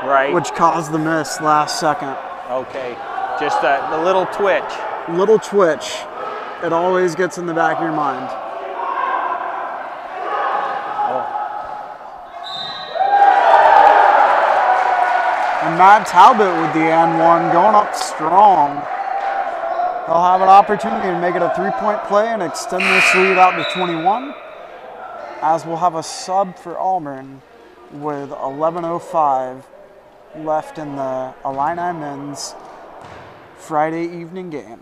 Right. which caused the miss last second. Okay. Just a, the little twitch. Little twitch. It always gets in the back of your mind. Matt Talbot with the N one going up strong. They'll have an opportunity to make it a three point play and extend this lead out to 21. As we'll have a sub for Auburn with 11.05 left in the Illini men's Friday evening game.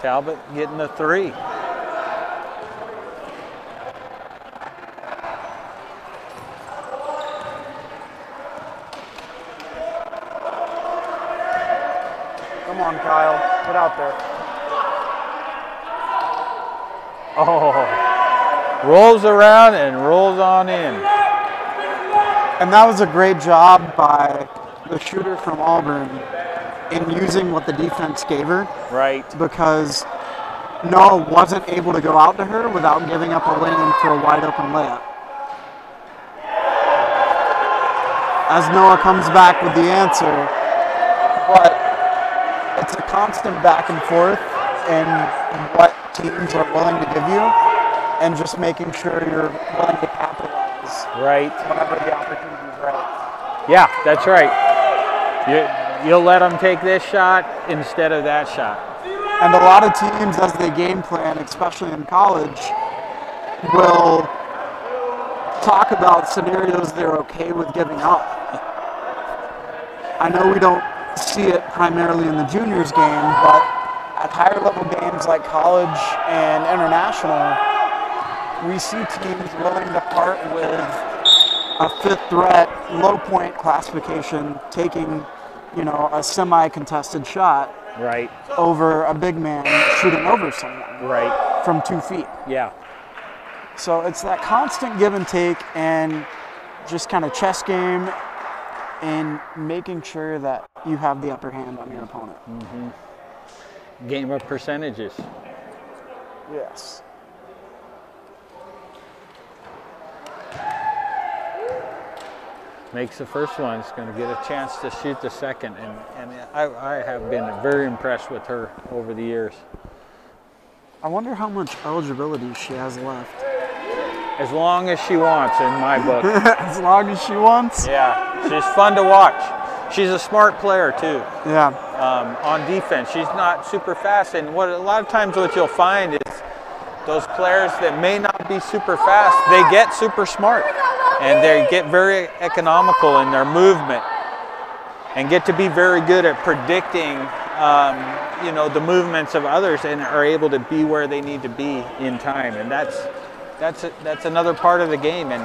Talbot getting the three. Come on, Kyle. Get out there. Oh, rolls around and rolls on in. And that was a great job by the shooter from Auburn in using what the defense gave her. Right. Because Noah wasn't able to go out to her without giving up a lane for a wide open layup. As Noah comes back with the answer, but it's a constant back and forth in what teams are willing to give you and just making sure you're willing to capitalize Right. whenever the opportunity is right. Yeah, that's right. You, you'll let them take this shot instead of that shot. And a lot of teams, as they game plan, especially in college, will talk about scenarios they're okay with giving up. I know we don't see it primarily in the juniors game, but at higher level games like college and international, we see teams willing to part with a fifth threat, low point classification, taking, you know, a semi-contested shot Right. over a big man shooting over someone. Right. From two feet. Yeah. So it's that constant give and take and just kind of chess game and making sure that you have the upper hand on your opponent. Mm-hmm. Game of percentages. Yes. Makes the first one, is going to get a chance to shoot the second. And, and I, I have been very impressed with her over the years. I wonder how much eligibility she has left. As long as she wants, in my book. (laughs) as long as she wants? Yeah, she's fun to watch. She's a smart player too. Yeah. Um, on defense, she's not super fast, and what a lot of times what you'll find is those players that may not be super fast, they get super smart, and they get very economical in their movement, and get to be very good at predicting, um, you know, the movements of others, and are able to be where they need to be in time, and that's that's that's another part of the game, and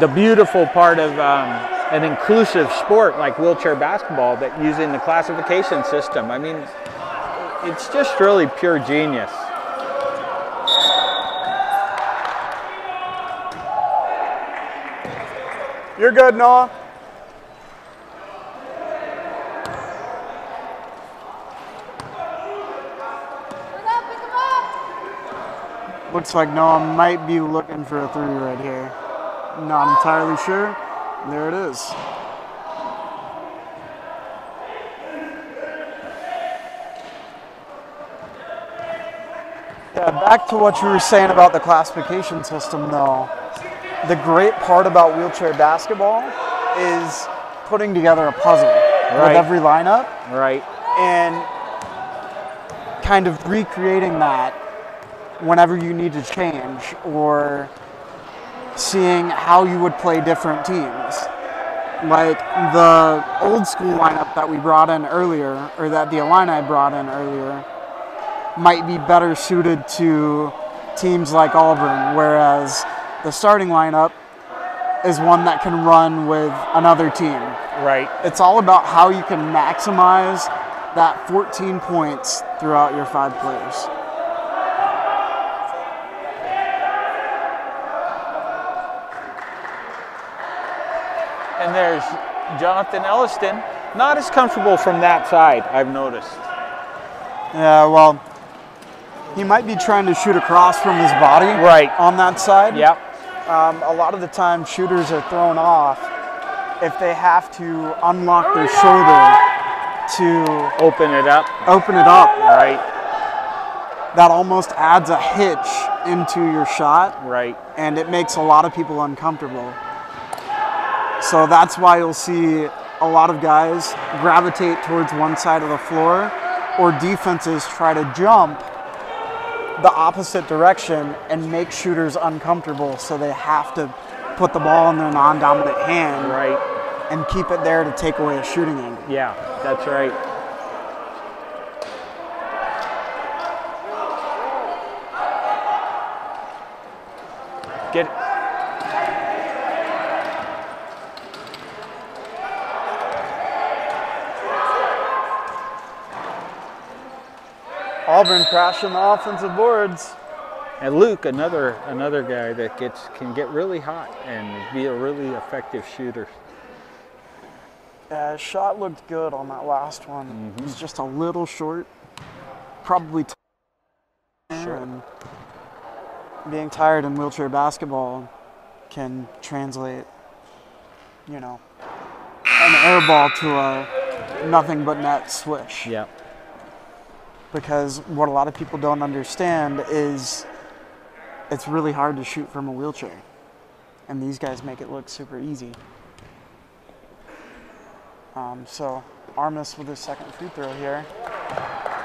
the beautiful part of um, an inclusive sport like wheelchair basketball that using the classification system. I mean, it's just really pure genius. You're good, Noah. Looks like Noah might be looking for a three right here. Not entirely sure. There it is. Yeah, back to what you were saying about the classification system though. The great part about wheelchair basketball is putting together a puzzle Right. with every lineup Right. and kind of recreating that whenever you need to change or seeing how you would play different teams. Like the old school lineup that we brought in earlier, or that the Illini brought in earlier, might be better suited to teams like Auburn, whereas the starting lineup is one that can run with another team. Right. It's all about how you can maximize that 14 points throughout your five players. And there's Jonathan Elliston, not as comfortable from that side, I've noticed. Yeah, well, he might be trying to shoot across from his body right on that side. Yep. Um, a lot of the time, shooters are thrown off if they have to unlock their shoulder to open it up. Open it up. Right. That almost adds a hitch into your shot. Right. And it makes a lot of people uncomfortable. So that's why you'll see a lot of guys gravitate towards one side of the floor or defenses try to jump the opposite direction and make shooters uncomfortable so they have to put the ball in their non-dominant hand right and keep it there to take away a shooting angle. Yeah, that's right. Get Auburn crashing the offensive boards. And Luke, another another guy that gets can get really hot and be a really effective shooter. Yeah, shot looked good on that last one. Mm-hmm. It was just a little short. Probably t- and being tired in wheelchair basketball can translate, you know, an air ball to a nothing but net swish. Yeah. Because what a lot of people don't understand is it's really hard to shoot from a wheelchair. And these guys make it look super easy. Um, so Armis with his second free throw here.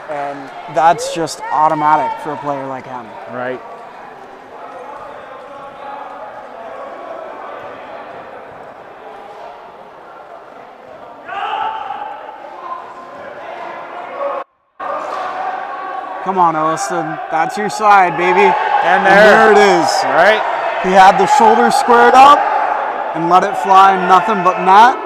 And that's just automatic for a player like him. Right. Come on, Elliston. That's your side, baby. And there, there. it is. Right. He had the shoulders squared up and let it fly, nothing but net.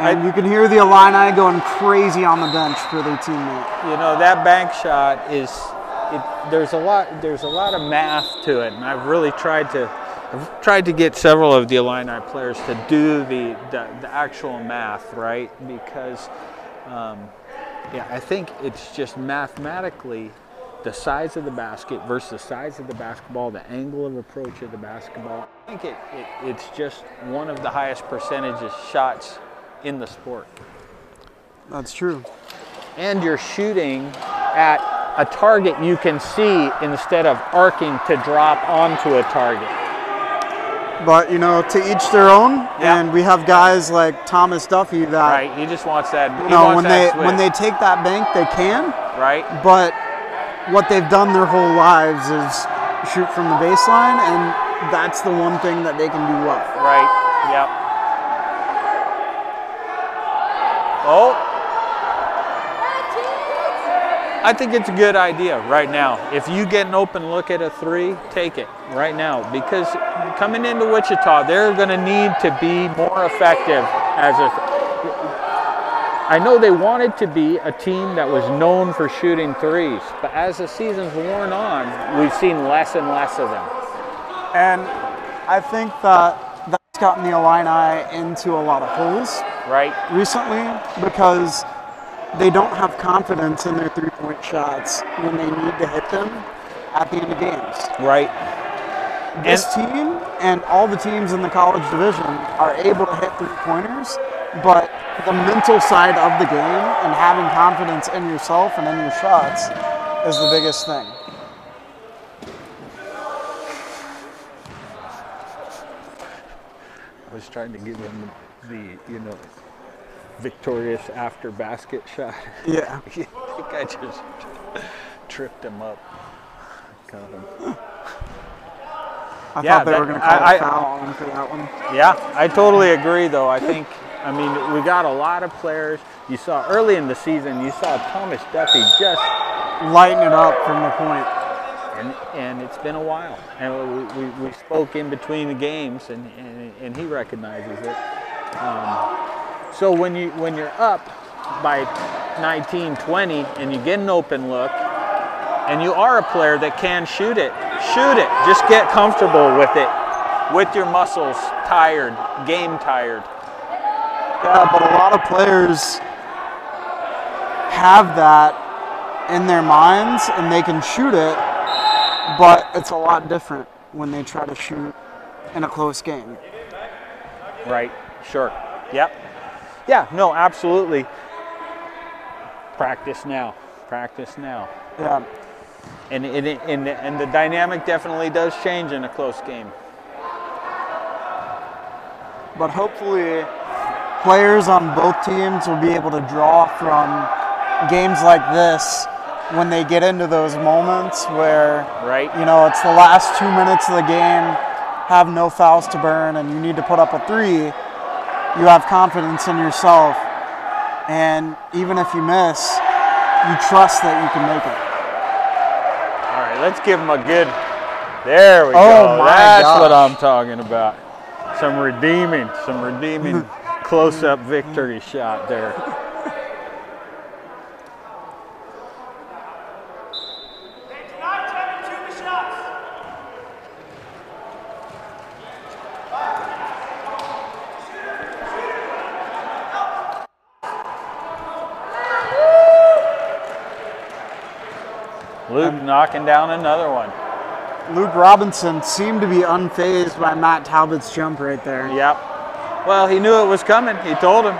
And you can hear the Illini going crazy on the bench for their teammate. You know that bank shot is. It, there's a lot. There's a lot of math to it, and I've really tried to. I've tried to get several of the Illini players to do the the, the actual math, right? Because, um, yeah, I think it's just mathematically the size of the basket versus the size of the basketball, the angle of approach of the basketball. I think it, it, it's just one of the highest percentages shots in the sport. That's true. And you're shooting at a target you can see instead of arcing to drop onto a target. But you know, to each their own. And we have guys like Thomas Duffy that Right, he just wants that. you know when they when they take that bank, they can. Right. But what they've done their whole lives is shoot from the baseline, and that's the one thing that they can do well. Right. Yep. Oh. I think it's a good idea right now. If you get an open look at a three, take it right now because coming into Wichita, they're going to need to be more effective as a. I know they wanted to be a team that was known for shooting threes, but as the season's worn on, we've seen less and less of them. And I think that that's gotten the Illini into a lot of holes right recently because they don't have confidence in their three-point shots when they need to hit them at the end of games. Right. This team and all the teams in the college division are able to hit three-pointers, but the mental side of the game and having confidence in yourself and in your shots is the biggest thing. I was trying to give him the, you know, victorious after basket shot. Yeah. (laughs) I think I just tripped him up. Caught him. I Yeah, thought they that- were going to call I- a I- foul on for that one. Yeah, I totally agree though. I think, I mean, we got a lot of players. You saw early in the season, you saw Thomas Duffy just lighten it up from the point. And, and it's been a while. And we, we, we spoke in between the games, and, and, and he recognizes it. Um, so when, you, when you're up by 19, 20, and you get an open look, and you are a player that can shoot it, shoot it. Just get comfortable with it, with your muscles tired, game tired. Yeah, but a lot of players have that in their minds and they can shoot it, but it's a lot different when they try to shoot in a close game. Right, sure. Yep. Yeah, no, absolutely. Practice now. Practice now. Yeah. And, and, and, and the dynamic definitely does change in a close game. But hopefully, players on both teams will be able to draw from games like this when they get into those moments where, right. you know, it's the last two minutes of the game, have no fouls to burn, and you need to put up a three. You have confidence in yourself, and even if you miss, you trust that you can make it. All right, let's give him a good. There we Oh go. That's what. I'm talking about. Some redeeming, some redeeming (laughs) close-up victory shot there. Luke knocking down another one. Luke Robinson seemed to be unfazed by Matt Talbot's jump right there. Yep. Well, he knew it was coming. He told him.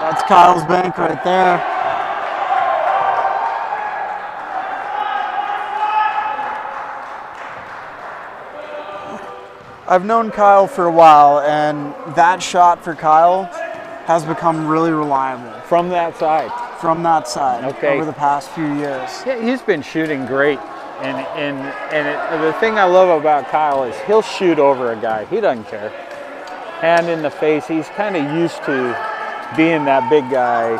That's Kyle's bank right there. I've known Kyle for a while, and that shot for Kyle has become really reliable. From that side? From that side Okay. over the past few years. Yeah, he's been shooting great. And and and it, the thing I love about Kyle is he'll shoot over a guy. He doesn't care. Hand in the face. He's kind of used to being that big guy.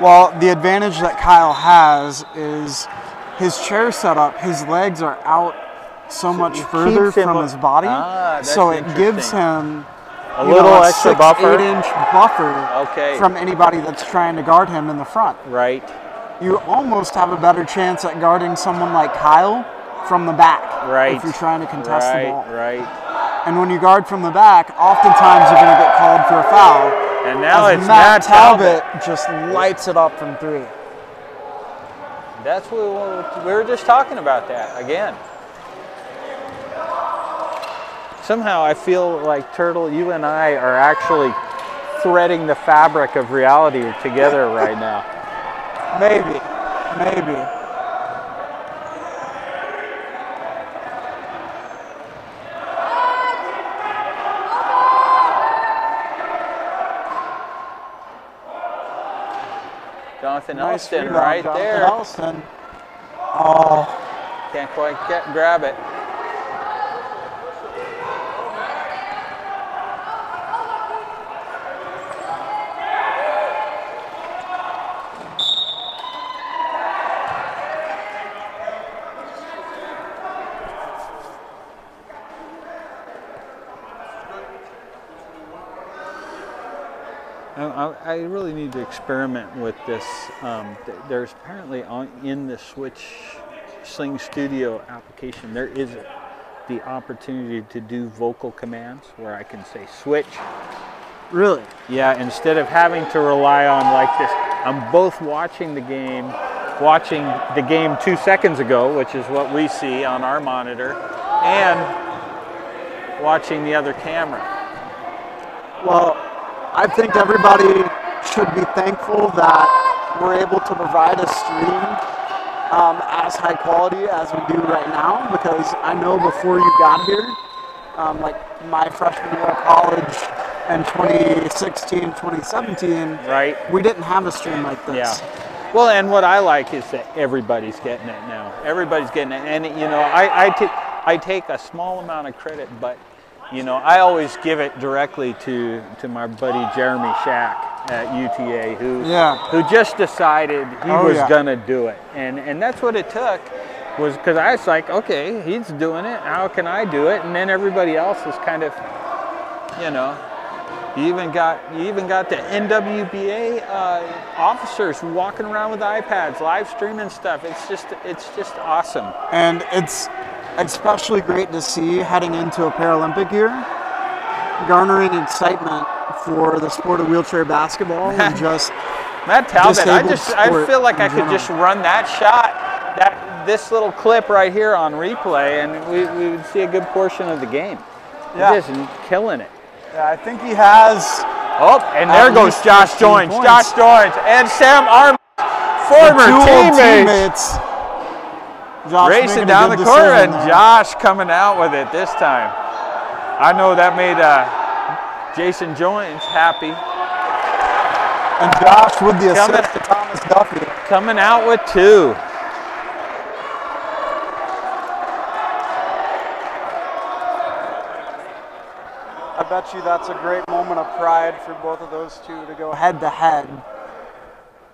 Well, the advantage that Kyle has is his chair setup, his legs are out so much it further keeps him from his body. Ah, that's so it gives him A little know, a extra six, buffer? eight inch buffer Okay. from anybody that's trying to guard him in the front. Right. You almost have a better chance at guarding someone like Kyle from the back. Right. If you're trying to contest right, the ball. Right. And when you guard from the back, oftentimes you're going to get called for a foul. And now as it's Matt, Matt Talbot. just lights it up from three. That's what we were just talking about that again. Somehow I feel like Turtle, you and I are actually threading the fabric of reality together right now. Maybe, maybe. Jonathan Nice Elston right Jonathan there. Elston. Oh, Can't quite get, grab it. I, I- I really need to experiment with this. Um, th- there's apparently on, in the Switch Sling Studio application, there is the opportunity to do vocal commands where I can say switch. Really? Yeah, instead of having to rely on like this, I'm both watching the game, watching the game two seconds ago, which is what we see on our monitor, and watching the other camera. Well, I think everybody should be thankful that we're able to provide a stream um, as high quality as we do right now because I know before you got here, um, like my freshman year of college in 2016, 2017, right? we didn't have a stream like this. Yeah. Well, and what I like is that everybody's getting it now. Everybody's getting it, and you know, I I, I take a small amount of credit, but you know, I always give it directly to to my buddy Jeremy Shack at UTA, who Yeah. who just decided he Oh, was yeah. gonna do it, and and that's what it took. Was because I was like, okay, he's doing it. How can I do it? And then everybody else is kind of, you know, you even got you even got the NWBA uh, officers walking around with iPads, live streaming stuff. It's just it's just awesome. And it's especially great to see heading into a Paralympic year, garnering excitement for the sport of wheelchair basketball and just Matt Talbot, I just I feel like I could general. just run that shot, that this little clip right here on replay, and we, we would see a good portion of the game. Yeah. Just killing it. Yeah, I think he has. Oh, and there goes Josh 15 Joins. points. Josh Joins and Sam Arm, former teammates. teammates. Josh racing down the court, and. Josh coming out with it this time. I know that made uh, Jason Jones happy. And Josh with the Coming- assist to Thomas Duffy. Coming out with two. I bet you that's a great moment of pride for both of those two to go head to head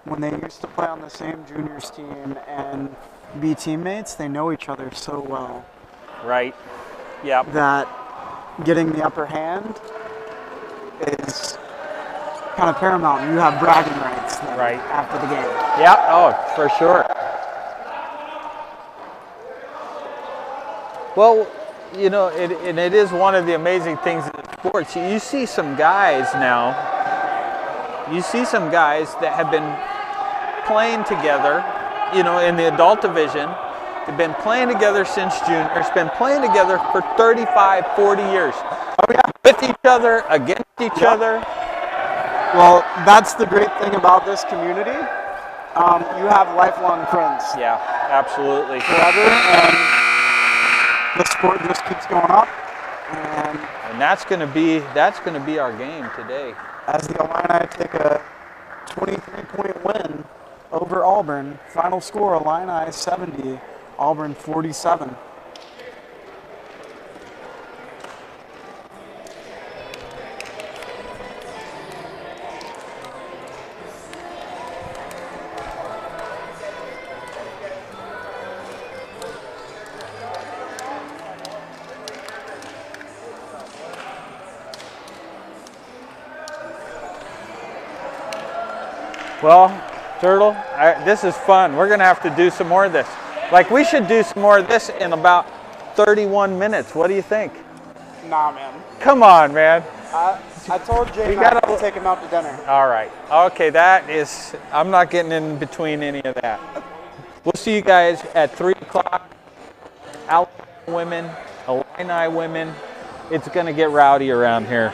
when they used to play on the same juniors team and be teammates. They know each other so well Right. Yep. that getting the upper hand is kind of paramount. You have bragging rights Right. after the game. Yep. Oh, for sure. Well, you know, it, and it is one of the amazing things in sports. You see some guys now, you see some guys that have been playing together, you know, in the adult division. They've been playing together since juniors, been playing together for 35, 40 years. Oh, yeah. With each other, against each other. Well, that's the great thing about this community. Um, you have lifelong friends. Yeah, absolutely. Forever, and the sport just keeps going up. And And that's going to be that's going to be our game today. as the Illini take a 23-point win over Auburn, final score Illini 70, Auburn 47. Well, Turtle, I, this is fun. We're going to have to do some more of this. Like we should do some more of this in about 31 minutes. What do you think? Nah, man. Come on, man. I, I told Jay gotta- to take him out to dinner. All right. Okay, that is, I'm not getting in between any of that. We'll see you guys at 3 o'clock. Alabama women, Illini women. It's going to get rowdy around here.